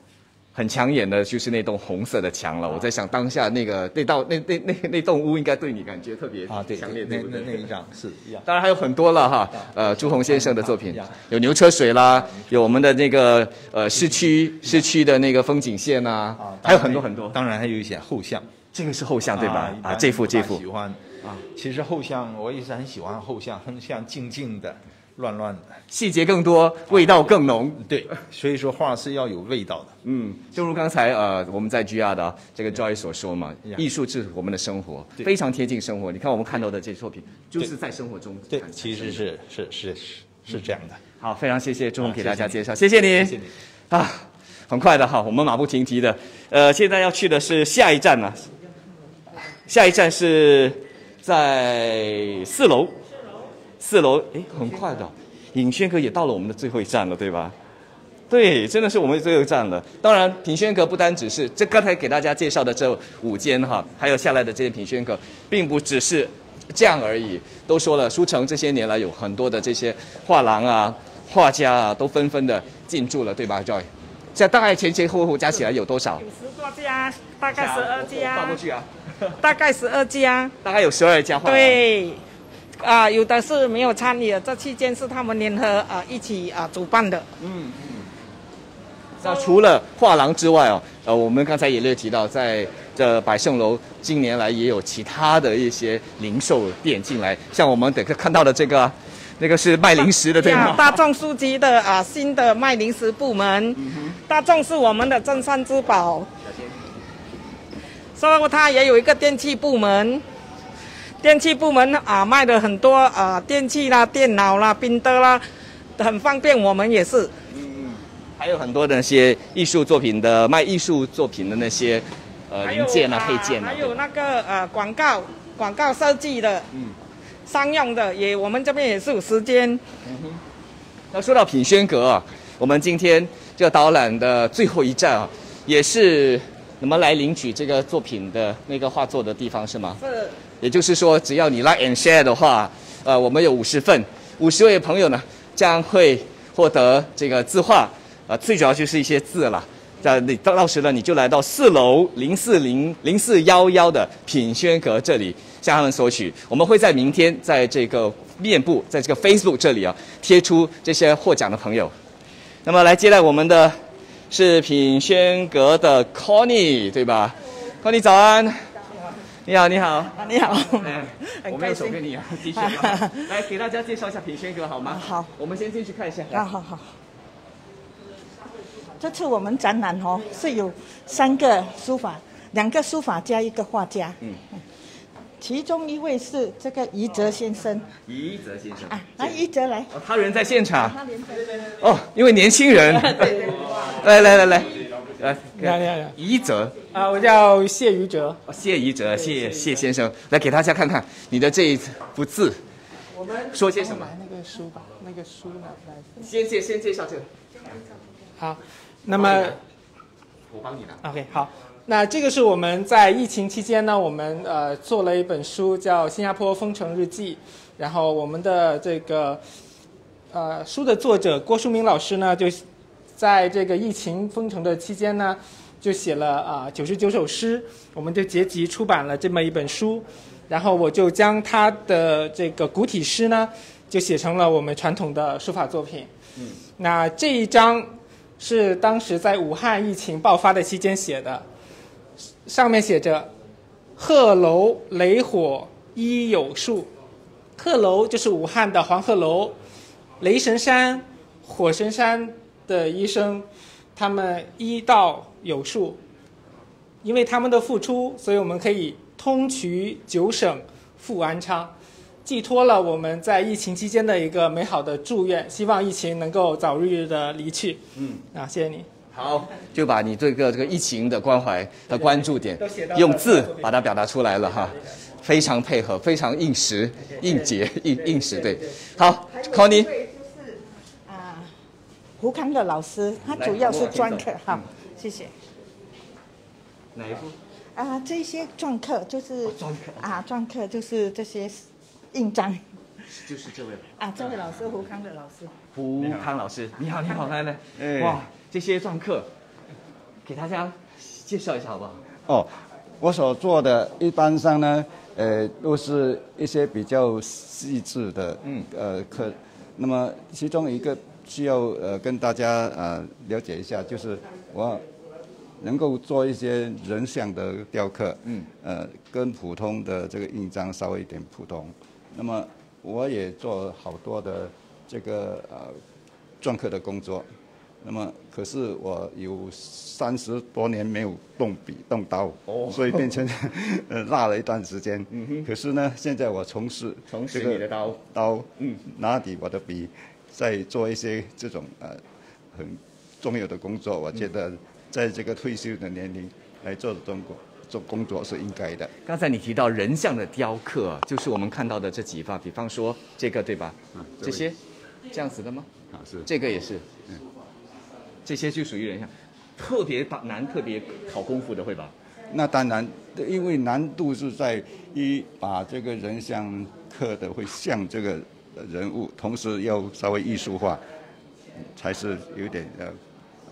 [SPEAKER 1] 很抢眼的就是那栋红色的墙了。我在想，当下那个那道那那那那栋屋应该对你感觉特别
[SPEAKER 13] 啊，对，
[SPEAKER 1] 强烈，
[SPEAKER 13] 那
[SPEAKER 1] 对不对？
[SPEAKER 13] 那那一张是一样。
[SPEAKER 1] 当然还有很多了哈，呃，朱红先生的作品有牛车水啦，有我们的那个呃市区市区的那个风景线呐，还有很多很多。
[SPEAKER 13] 当然还有一些后巷，
[SPEAKER 1] 这个是后巷对吧？
[SPEAKER 13] 啊
[SPEAKER 1] 啊，这幅这幅
[SPEAKER 13] 喜欢啊，其实后巷我一直很喜欢后巷，很 像静静的、乱乱的，
[SPEAKER 1] 细节更多，味道更浓。
[SPEAKER 13] 对，所以说画是要有味道的。
[SPEAKER 1] 嗯，正如刚才呃我们在 GR 的这个 Joy 所说嘛，艺术是我们的生活，
[SPEAKER 13] 对。
[SPEAKER 1] 非常贴近生活。你看我们看到的这些作品，就是在生活中
[SPEAKER 13] 对，其实是是是是是这样的。
[SPEAKER 1] 好，非常谢谢
[SPEAKER 13] 钟
[SPEAKER 1] 给大家介绍，谢谢你，
[SPEAKER 13] 谢谢你。
[SPEAKER 1] 啊，很快的哈，我们马不停蹄的，呃，现在要去的是下一站了，下一站是在四楼，四楼，哎，很快的，尹轩阁也到了我们的最后一站了，对吧？对，真的是我们最后一站了。当然，品轩阁不单只是这刚才给大家介绍的这五间哈，还有下来的这些品轩阁，并不只是这样而已。都说了，书城这些年来有很多的这些画廊啊、画家啊，都纷纷的进驻了，对吧，Joy？这大概前前后后加起来有多少？
[SPEAKER 2] 十多家，大概十二家，
[SPEAKER 1] 画过去啊，
[SPEAKER 2] 大概十二家。
[SPEAKER 1] 大概有十二家画廊。
[SPEAKER 2] 对，啊、有的是没有参与的，这期间是他们联合啊、一起啊、主办的。
[SPEAKER 1] 嗯嗯。那除了画廊之外哦，呃，我们刚才也略提到，在这百盛楼近年来也有其他的一些零售店进来，像我们等下看到的这个，那个是卖零食的，对
[SPEAKER 2] 呀
[SPEAKER 1] 吗？
[SPEAKER 2] 大众书籍的啊、新的卖零食部门，大众是我们的镇山之宝。所以它也有一个电器部门，电器部门啊卖的很多啊电器啦、电脑啦、冰的啦，很方便。我们也是。
[SPEAKER 1] 嗯还有很多的那些艺术作品的卖艺术作品的那些呃零件啊、
[SPEAKER 2] 啊
[SPEAKER 1] 配件啊
[SPEAKER 2] 还，有那个呃广告广告设计的，
[SPEAKER 1] 嗯，
[SPEAKER 2] 商用的也我们这边也是有时间。
[SPEAKER 1] 嗯那说到品轩阁啊，我们今天这个导览的最后一站啊，也是你们来领取这个作品的那个画作的地方是吗？
[SPEAKER 2] 是
[SPEAKER 1] 也就是说，只要你 like and share 的话，呃，我们有五十份，五十位朋友呢将会获得这个字画，呃，最主要就是一些字了。在你到到时呢，你就来到四楼零四零零四幺幺的品轩阁这里向他们索取。我们会在明天在这个面部，在这个 Facebook 这里啊贴出这些获奖的朋友。那么来接待我们的是品轩阁的 Connie，对吧？Connie 早安。你好，你好。
[SPEAKER 14] 啊，你好。
[SPEAKER 1] 哎，我没有手给你啊。来给大家介绍一下品轩阁好吗？
[SPEAKER 14] 好。
[SPEAKER 1] 我们先进去看一下。
[SPEAKER 14] 啊，好好。这次我们展览哦是有三个书法，两个书法家，一个画家。嗯。其中一位是这个余泽先生。
[SPEAKER 1] 余泽先生。
[SPEAKER 14] 啊，来余泽来。
[SPEAKER 1] 哦，他人在现场。
[SPEAKER 14] 他人在。
[SPEAKER 1] 哦，因为年轻人。
[SPEAKER 14] 对。
[SPEAKER 1] 来来来来，来，
[SPEAKER 15] 你好你好。
[SPEAKER 1] 余泽。
[SPEAKER 15] 啊，我叫谢余哲。
[SPEAKER 1] 谢余哲，谢谢先生，来给大家看看你的这一幅字。
[SPEAKER 15] 我们
[SPEAKER 1] 说些什么？
[SPEAKER 15] 那个书吧，那个书拿来。
[SPEAKER 1] 先介先介绍这个。
[SPEAKER 15] 好。那么，
[SPEAKER 1] 我帮你拿。
[SPEAKER 15] OK，好。那这个是我们在疫情期间呢，我们呃做了一本书，叫《新加坡封城日记》。然后我们的这个呃书的作者郭书明老师呢，就在这个疫情封城的期间呢，就写了啊九十九首诗，我们就结集出版了这么一本书。然后我就将他的这个古体诗呢，就写成了我们传统的书法作品。
[SPEAKER 1] 嗯。
[SPEAKER 15] 那这一章。是当时在武汉疫情爆发的期间写的，上面写着“鹤楼雷火医有术”，鹤楼就是武汉的黄鹤楼，雷神山、火神山的医生，他们医道有术，因为他们的付出，所以我们可以通衢九省赴安昌。寄托了我们在疫情期间的一个美好的祝愿，希望疫情能够早日的离去。
[SPEAKER 1] 嗯，
[SPEAKER 15] 啊，谢谢你。
[SPEAKER 1] 好，就把你这个这个疫情的关怀和关注点，用字把它表达出来了哈，非常配合，非常应时、应节、应应时。对，好，Connie。
[SPEAKER 14] 就是啊，胡康的老师，他主要是篆刻。好，谢谢。
[SPEAKER 1] 哪一部？
[SPEAKER 14] 啊，这些篆刻就是
[SPEAKER 1] 篆刻
[SPEAKER 14] 啊，篆刻就是这些。印章，
[SPEAKER 1] 就是这位
[SPEAKER 14] 啊，这位老师胡康的老师，
[SPEAKER 1] 胡康老师，你好，你好，来来，哎、哇，这些篆刻，给大家介绍一下好不好？
[SPEAKER 16] 哦，我所做的一般上呢，呃，都是一些比较细致的，嗯，呃，刻，那么其中一个需要呃跟大家呃了解一下，就是我能够做一些人像的雕刻，嗯，呃，跟普通的这个印章稍微有点不同。那么我也做好多的这个呃篆刻的工作，那么可是我有三十多年没有动笔动刀，
[SPEAKER 1] 哦
[SPEAKER 16] 所以变成 呃落了一段时间。
[SPEAKER 1] 嗯哼
[SPEAKER 16] 可是呢，现在我从事
[SPEAKER 1] 从事
[SPEAKER 16] 这个
[SPEAKER 1] 你的刀
[SPEAKER 16] 刀，
[SPEAKER 1] 嗯，
[SPEAKER 16] 拿起我的笔，在做一些这种呃很重要的工作。我觉得在这个退休的年龄来做中国。做工作是应该的。
[SPEAKER 1] 刚才你提到人像的雕刻，就是我们看到的这几方，比方说这个对吧？
[SPEAKER 16] 啊，
[SPEAKER 1] 这些这样子的吗？
[SPEAKER 16] 啊，是。
[SPEAKER 1] 这个也是，嗯，这些就属于人像，特别难、特别考功夫的会吧？
[SPEAKER 16] 那当然，因为难度是在一把这个人像刻的会像这个人物，同时要稍微艺术化，才是有点呃。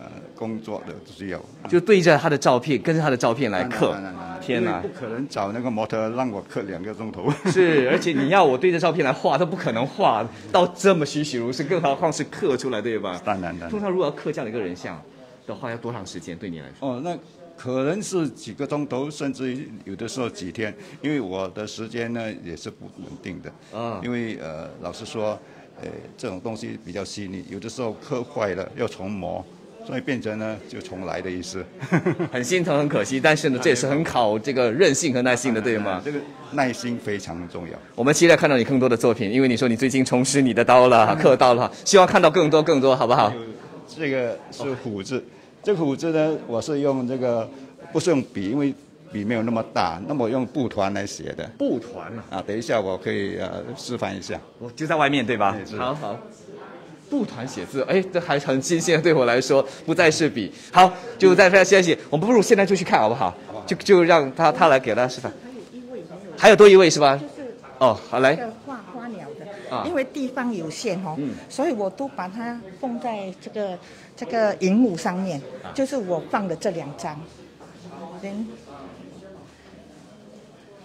[SPEAKER 16] 呃，工作的需要，
[SPEAKER 1] 就对着他的照片，跟着他的照片来刻。天哪，
[SPEAKER 16] 不可能找那个模特让我刻两个钟头。
[SPEAKER 1] 是，而且你要我对着照片来画，都不可能画到这么栩栩如生，更何况是刻出来，对吧？
[SPEAKER 16] 当然的。
[SPEAKER 1] 通常如果要刻这样的一个人像的话，要多长时间？对你来说？
[SPEAKER 16] 哦，那可能是几个钟头，甚至有的时候几天，因为我的时间呢也是不稳定的。
[SPEAKER 1] 啊。
[SPEAKER 16] 因为呃，老实说，呃，这种东西比较细腻，有的时候刻坏了要重磨。所以变成呢，就重来的意思，
[SPEAKER 1] 很心疼，很可惜。但是呢，这也是很考这个韧性和耐心的，对吗？
[SPEAKER 16] 这个耐心非常重要。
[SPEAKER 1] 我们期待看到你更多的作品，因为你说你最近重拾你的刀了，刻刀了，希望看到更多更多，好不好？
[SPEAKER 16] 这个是虎字，这个虎字呢，我是用这个不是用笔，因为笔没有那么大，那么用布团来写的。
[SPEAKER 1] 布团啊？
[SPEAKER 16] 啊，等一下我可以呃示范一下。
[SPEAKER 1] 我就在外面对吧？好好。布团写字，哎，这还很新鲜，对我来说不再是笔。好，就在非常谢谢。我们不如现在就去看好不好？就就让他他来给大家示范。还有多一位是吧？
[SPEAKER 14] 就是
[SPEAKER 1] 哦，好来
[SPEAKER 14] 这，个画花鸟的，
[SPEAKER 1] 啊
[SPEAKER 14] 因为地方有限哦，
[SPEAKER 1] 嗯
[SPEAKER 14] 所以我都把它放在这个这个荧幕上面，
[SPEAKER 1] 啊
[SPEAKER 14] 就是我放的这两张。人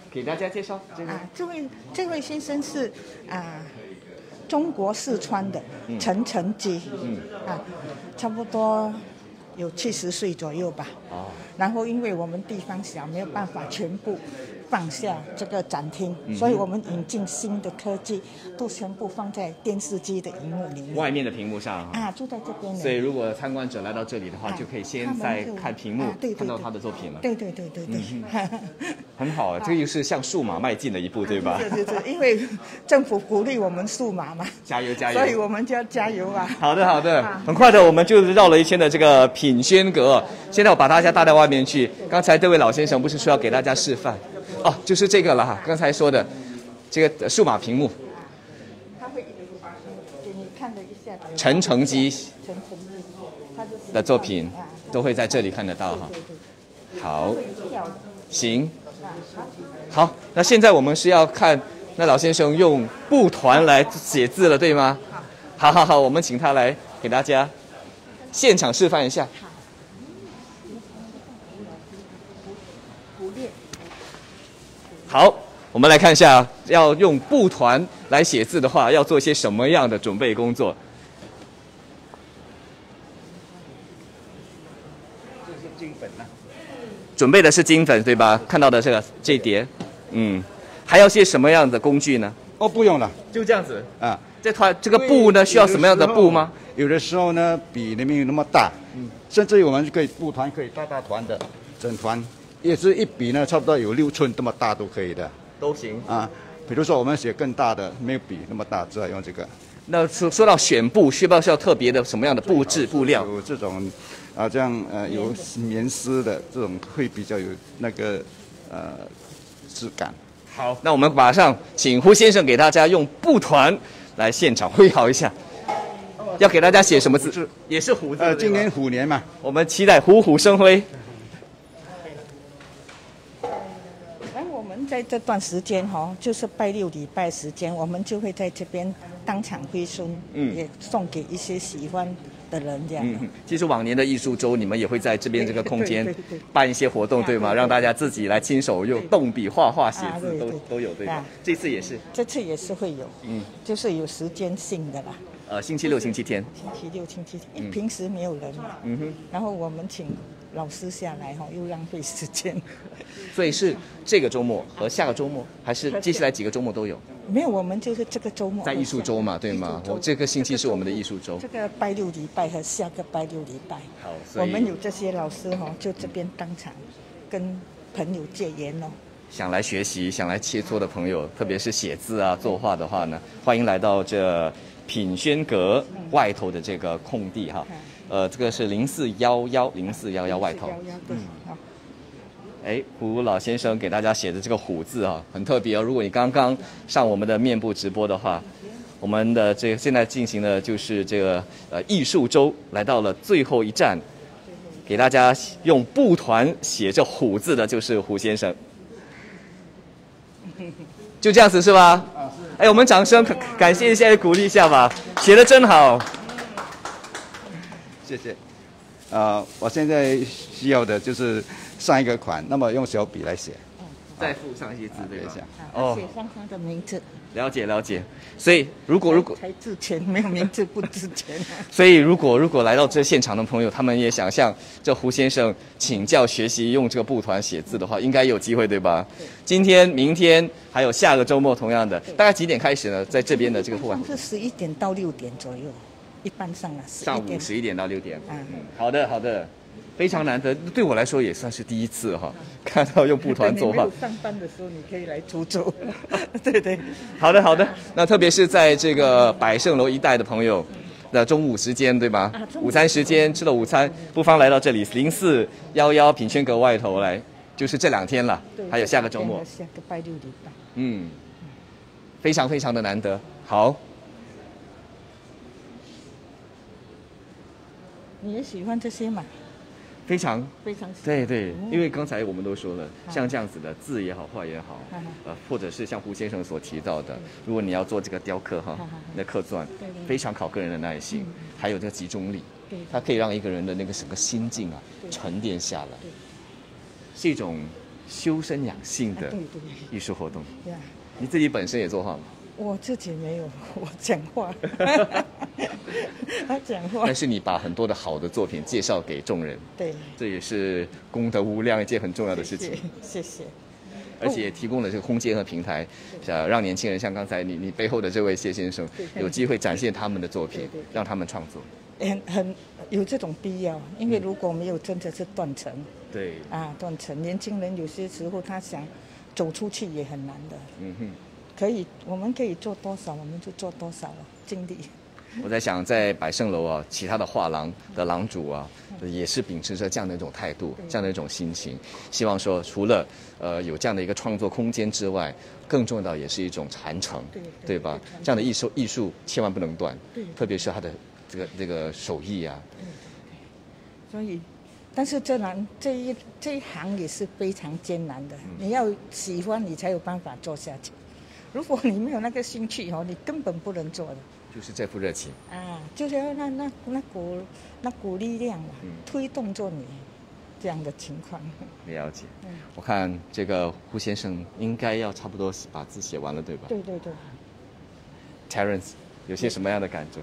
[SPEAKER 1] 给大家介绍这个
[SPEAKER 14] 啊，这位这位先生是啊，中国四川的
[SPEAKER 1] 嗯。
[SPEAKER 14] 陈成基，
[SPEAKER 1] 嗯。
[SPEAKER 14] 啊，差不多有七十岁左右吧。
[SPEAKER 1] 哦，
[SPEAKER 14] 然后因为我们地方小，没有办法全部放下这个展厅，
[SPEAKER 1] 嗯
[SPEAKER 14] 所以我们引进新的科技，都全部放在电视机的荧幕里面。
[SPEAKER 1] 外面的屏幕上
[SPEAKER 14] 啊，就在这边呢。
[SPEAKER 1] 所以如果参观者来到这里的话，
[SPEAKER 14] 啊
[SPEAKER 1] 就可以先在看屏幕看到他的作品了。
[SPEAKER 14] 对对对对对。
[SPEAKER 1] 很好啊，这个又是向数码迈进的一步，对吧？
[SPEAKER 14] 对对对，因为政府鼓励我们数码嘛，
[SPEAKER 1] 加油加油！
[SPEAKER 14] 所以我们就要加油啊。
[SPEAKER 1] 好的好的
[SPEAKER 14] 啊，
[SPEAKER 1] 很快的我们就绕了一圈的这个品轩阁，现在我把大家带到外面去。刚才这位老先生不是说要给大家示范？哦，就是这个了哈，刚才说的这个数码屏幕，
[SPEAKER 14] 他会给你看了一下
[SPEAKER 1] 陈成基
[SPEAKER 14] 陈成基，他就是
[SPEAKER 1] 的作品
[SPEAKER 14] 啊
[SPEAKER 1] 都会在这里看得到哈。好，行，好，那现在我们是要看那老先生用布团来写字了，对吗？好好好，我们请他来给大家现场示范一下。好，我们来看一下，要用布团来写字的话，要做些什么样的准备工作？
[SPEAKER 16] 这是金粉呐、
[SPEAKER 1] 准备的是金粉，对吧？看到的这个这一叠，嗯，还要些什么样的工具呢？
[SPEAKER 16] 哦，不用了，
[SPEAKER 1] 就这样子
[SPEAKER 16] 啊。
[SPEAKER 1] 这团这个布呢，需要什么样的布吗？
[SPEAKER 16] 有的时候呢，比里面有那么大，嗯，甚至于我们可以布团可以大大团的，整团也是一笔呢，差不多有六寸这么大都可以的
[SPEAKER 1] 都行。
[SPEAKER 16] 啊。比如说我们写更大的，没有笔那么大，只好用这个。
[SPEAKER 1] 那说说到选布，需不需要特别的什么样的布质布料？
[SPEAKER 16] 有这种啊，这样呃有棉丝的这种会比较有那个呃质感。
[SPEAKER 1] 好，那我们马上请胡先生给大家用布团来现场挥毫一下。要给大家写什么字？也是虎字。
[SPEAKER 16] 呃，今年虎年嘛，
[SPEAKER 1] 我们期待虎虎生辉。
[SPEAKER 14] 然后我们在这段时间哈、就是拜六礼拜时间，我们就会在这边当场挥春，
[SPEAKER 1] 嗯。
[SPEAKER 14] 也送给一些喜欢的人这样。
[SPEAKER 1] 嗯，其实往年的艺术周，你们也会在这边这个空间办一些活动，对吗？让大家自己来亲手用动笔画画、写字都都有，对吧？
[SPEAKER 14] 啊？
[SPEAKER 1] 这次也是，
[SPEAKER 14] 这次也是会有，
[SPEAKER 1] 嗯，
[SPEAKER 14] 就是有时间性的啦。
[SPEAKER 1] 呃，星期六、星期天，
[SPEAKER 14] 星期六、星期天，平时没有人嘛。
[SPEAKER 1] 嗯哼，
[SPEAKER 14] 然后我们请老师下来哈，又浪费时间。
[SPEAKER 1] 所以是这个周末和下个周末，还是接下来几个周末都有？
[SPEAKER 14] 没有，我们就是这个周末
[SPEAKER 1] 在艺术周嘛，对吗？我这个星期是我们的艺术周
[SPEAKER 14] 这。个拜六礼拜和下个拜六礼拜，
[SPEAKER 1] 好，
[SPEAKER 14] 我们有这些老师哈，就这边当场跟朋友结缘哦。
[SPEAKER 1] 想来学习、想来切磋的朋友，特别是写字啊、作画的话呢，欢迎来到这品轩阁外头的这个空地哈。呃，这个是零四幺幺零四幺幺外套。
[SPEAKER 14] 嗯，好。
[SPEAKER 1] 哎，胡老先生给大家写的这个“虎”字啊，很特别哦。如果你刚刚上我们的面部直播的话，我们的这个现在进行的就是这个呃艺术周，来到了最后一站，给大家用布团写着“虎”字的就是胡先生。就这样子是吧？哎，我们掌声感感谢一下，鼓励一下吧，写的真好。
[SPEAKER 16] 谢谢。呃、我现在需要的就是上一个款，那么用小笔来写。
[SPEAKER 1] 再附上一些字，对吧？
[SPEAKER 14] 哦，写上他的名字。
[SPEAKER 1] 了解了解。所以如果如果
[SPEAKER 14] 才值钱，没有名字不值钱。
[SPEAKER 1] 所以，如果如果来到这现场的朋友，他们也想向这胡先生请教学习用这个布团写字的话，应该有机会，对吧？今天、明天还有下个周末，同样的，大概几点开始呢？在这边的这个户外，
[SPEAKER 14] 是十一点到六点左右，一般上啊，
[SPEAKER 1] 上午十一点到六点。
[SPEAKER 14] 嗯，
[SPEAKER 1] 好的好的，非常难得，对我来说也算是第一次哈，看到用布团作画。
[SPEAKER 14] 上班的时候，你可以来出走。对对。
[SPEAKER 1] 好的好的，那特别是在这个百盛楼一带的朋友。那中午时间对吧？午餐时间吃了午餐，不妨来到这里零四幺幺品轩阁外头来，就是这两天了，还有下个周末。
[SPEAKER 14] 下个拜六礼拜。
[SPEAKER 1] 嗯，非常非常的难得。好，
[SPEAKER 14] 你也喜欢这些嘛？
[SPEAKER 1] 非常。
[SPEAKER 14] 非常喜欢。
[SPEAKER 1] 对对，
[SPEAKER 14] 嗯。
[SPEAKER 1] 因为刚才我们都说了，
[SPEAKER 14] 啊
[SPEAKER 1] 像这样子的字也好，画也好或者是像胡先生所提到的，如果你要做这个雕刻哈那刻钻非常考个人的耐心
[SPEAKER 14] 嗯，
[SPEAKER 1] 还有这个集中力，它可以让一个人的那个整个心境啊沉淀下来，是一种修身养性的艺术活动。你自己本身也做画吗？
[SPEAKER 14] 我自己没有，我讲话，他讲话
[SPEAKER 1] 但，是你把很多的好的作品介绍给众人，
[SPEAKER 14] 对，
[SPEAKER 1] 这也是功德无量一件很重要的事情。
[SPEAKER 14] 谢谢谢。
[SPEAKER 1] 而且也提供了这个空间和平台，呃，让年轻人像刚才你你背后的这位谢先生有机会展现他们的作品让他们创作。
[SPEAKER 14] 很很有这种必要，因为如果没有，真的是断层
[SPEAKER 1] 对，
[SPEAKER 14] 啊，断层。年轻人有些时候他想走出去也很难的，
[SPEAKER 1] 嗯哼。
[SPEAKER 14] 可以，我们可以做多少，我们就做多少了，尽力。
[SPEAKER 1] 我在想，在百盛楼啊，其他的画廊的廊主啊，也是秉持着这样的一种态度，这样的一种心情，希望说，除了呃有这样的一个创作空间之外，更重要的也是一种传承，
[SPEAKER 14] 对
[SPEAKER 1] 对吧？这样的艺术艺术千万不能断
[SPEAKER 14] 对，
[SPEAKER 1] 特别是他的这个这个手艺啊，
[SPEAKER 14] 所以，但是这难这一这一行也是非常艰难的，你要喜欢，你才有办法做下去。如果你没有那个兴趣哦，你根本不能做的
[SPEAKER 1] 就是这副热情。
[SPEAKER 14] 啊，就是要那那那股那股力量啊，推动着你这样的情况。
[SPEAKER 1] 了解
[SPEAKER 14] 嗯。
[SPEAKER 1] 我看这个胡先生应该要差不多把字写完了，对吧
[SPEAKER 14] 对对对
[SPEAKER 1] ，？Terence 有些什么样的感觉？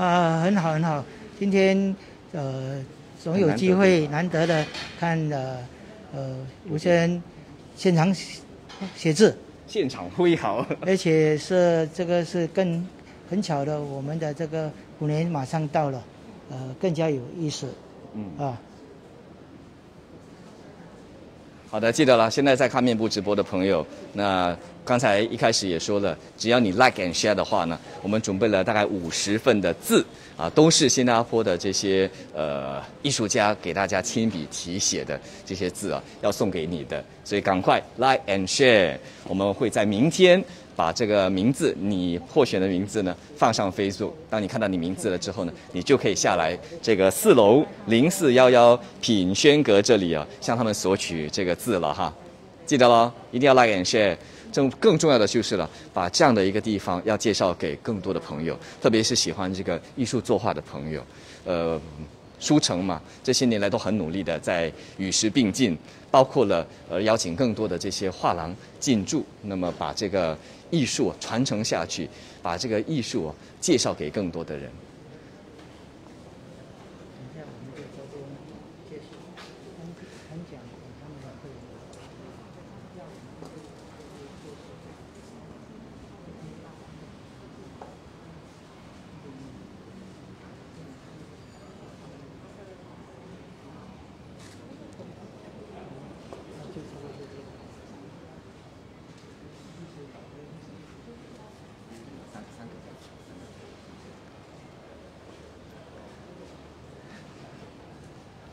[SPEAKER 3] 啊，很好很好，今天呃总有机会难得的看呃呃吴先生现场写写字，
[SPEAKER 1] 现场挥毫，
[SPEAKER 3] 而且是这个是更很巧的，我们的这个虎年马上到了，呃更加有意思，
[SPEAKER 1] 嗯
[SPEAKER 3] 啊。
[SPEAKER 1] 好的，记得了。现在在看面部直播的朋友，那刚才一开始也说了，只要你 like and share 的话呢，我们准备了大概五十份的字啊，都是新加坡的这些呃艺术家给大家亲笔题写的这些字啊，要送给你的，所以赶快 like and share。我们会在明天把这个名字，你获选的名字呢放上 Facebook。当你看到你名字了之后呢，你就可以下来这个四楼零四幺幺品轩阁这里啊，向他们索取这个字了哈。记得喽，一定要 like and share。更更重要的就是了，把这样的一个地方要介绍给更多的朋友，特别是喜欢这个艺术作画的朋友。呃，书城嘛，这些年来都很努力的在与时并进，包括了呃邀请更多的这些画廊进驻，那么把这个艺术传承下去，把这个艺术介绍给更多的人。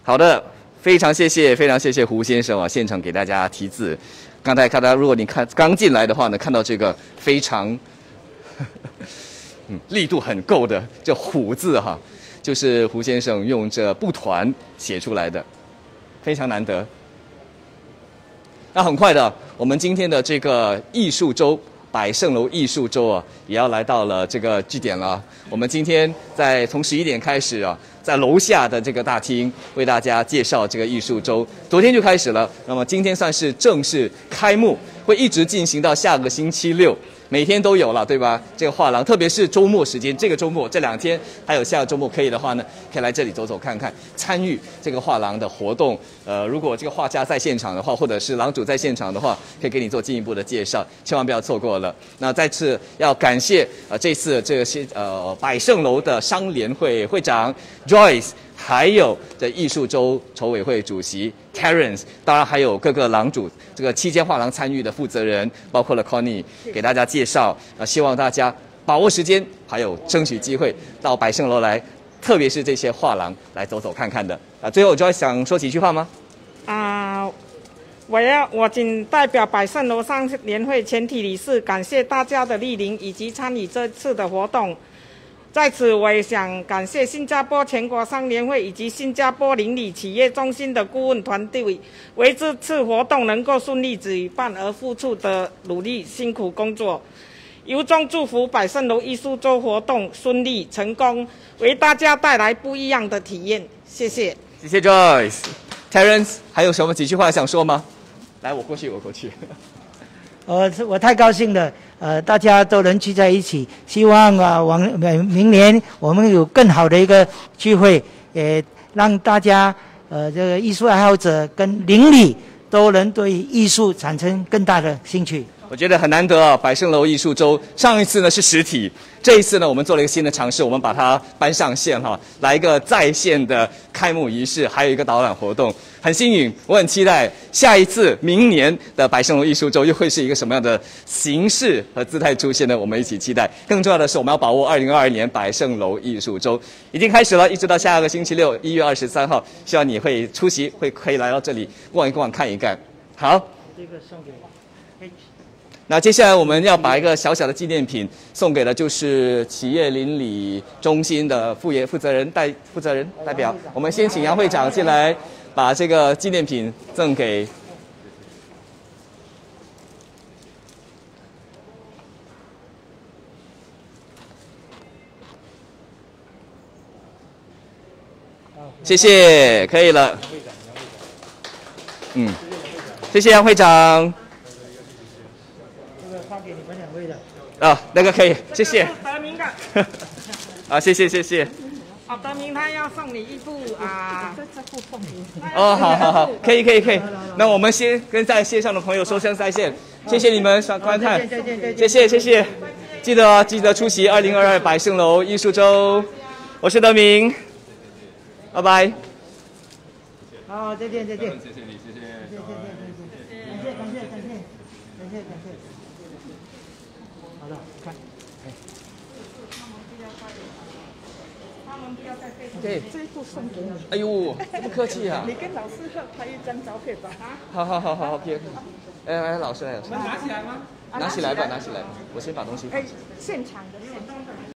[SPEAKER 1] 好的，非常谢谢，非常谢谢胡先生啊，现场给大家题字。刚才看到，如果你看刚进来的话呢，看到这个非常，嗯，力度很够的这“虎”字哈，就是胡先生用这布团写出来的，非常难得。那很快的，我们今天的这个艺术周百盛楼艺术周啊，也要来到了这个据点了。我们今天在从十一点开始啊，在楼下的这个大厅为大家介绍这个艺术周。昨天就开始了，那么今天算是正式开幕，会一直进行到下个星期六。每天都有了，对吧？这个画廊，特别是周末时间，这个周末这两天还有下个周末可以的话呢，可以来这里走走看看，参与这个画廊的活动。呃，如果这个画家在现场的话，或者是廊主在现场的话，可以给你做进一步的介绍，千万不要错过了。那再次要感谢呃这次这些呃百盛楼的商联会会长 Joyce。还有这艺术周筹委会主席 Terence，当然还有各个廊主，这个期间画廊参与的负责人，包括了 Connie，给大家介绍。啊，希望大家把握时间，还有争取机会到百盛楼来，特别是这些画廊来走走看看的。啊，最后 Joyce 想说几句话吗？
[SPEAKER 2] 啊、我要我仅代表百盛楼商联会全体理事，感谢大家的莅临以及参与这次的活动。在此，我也想感谢新加坡全国商联会以及新加坡邻里企业中心的顾问团队，为这次活动能够顺利举办而付出的努力、辛苦工作。由衷祝福百盛楼艺术周活动顺利成功，为大家带来不一样的体验。谢谢。
[SPEAKER 1] 谢谢 Joyce。Terence，还有什么几句话想说吗？来，我过去，我过去。
[SPEAKER 3] 我我太高兴了，呃，大家都能聚在一起，希望啊，往明明年我们有更好的一个聚会，也让大家呃这个艺术爱好者跟邻里都能对艺术产生更大的兴趣。
[SPEAKER 1] 我觉得很难得啊！百盛楼艺术周上一次呢是实体，这一次呢我们做了一个新的尝试，我们把它搬上线哈，来一个在线的开幕仪式，还有一个导览活动。很幸运，我很期待下一次明年的百盛楼艺术周又会是一个什么样的形式和姿态出现呢？我们一起期待。更重要的是，我们要把握二零二二年百盛楼艺术周已经开始了，一直到下个星期六一月二十三号，希望你会出席，会可以来到这里逛一逛、看一看。好。
[SPEAKER 3] 这个送给。
[SPEAKER 1] 那接下来我们要把一个小小的纪念品送给了，就是企业邻里中心的副业负责人代负责人代表。我们先请杨会长进来，把这个纪念品赠给。谢谢，可以了。嗯，谢谢杨会长。
[SPEAKER 3] 发给你们两位的。
[SPEAKER 1] 啊，那个可以，谢谢。
[SPEAKER 2] 德明的。
[SPEAKER 1] 啊，谢谢谢谢。
[SPEAKER 2] 啊，德明他要送你一部啊。
[SPEAKER 1] 哦，好好好，可以可以可以。那我们先跟在线上的朋友说声再见，谢谢你们观观看，谢谢谢谢。记得记得出席二零二二百盛楼艺术周，我是德明，拜拜。
[SPEAKER 3] 好，再见再见。
[SPEAKER 1] 谢谢你，谢谢。
[SPEAKER 3] 谢谢谢谢谢谢，感谢感谢感谢感谢感谢。好的，看。
[SPEAKER 1] 对，
[SPEAKER 14] 这一部送给你。
[SPEAKER 1] 哎呦，不客气啊。
[SPEAKER 14] 你跟老师合拍一张照片吧，啊。
[SPEAKER 1] 好好好好好，OK。哎哎，老师来了。
[SPEAKER 14] 拿起来吗？
[SPEAKER 1] 拿起来吧，拿起来吧。我先把东西。
[SPEAKER 14] 哎，现场的现场。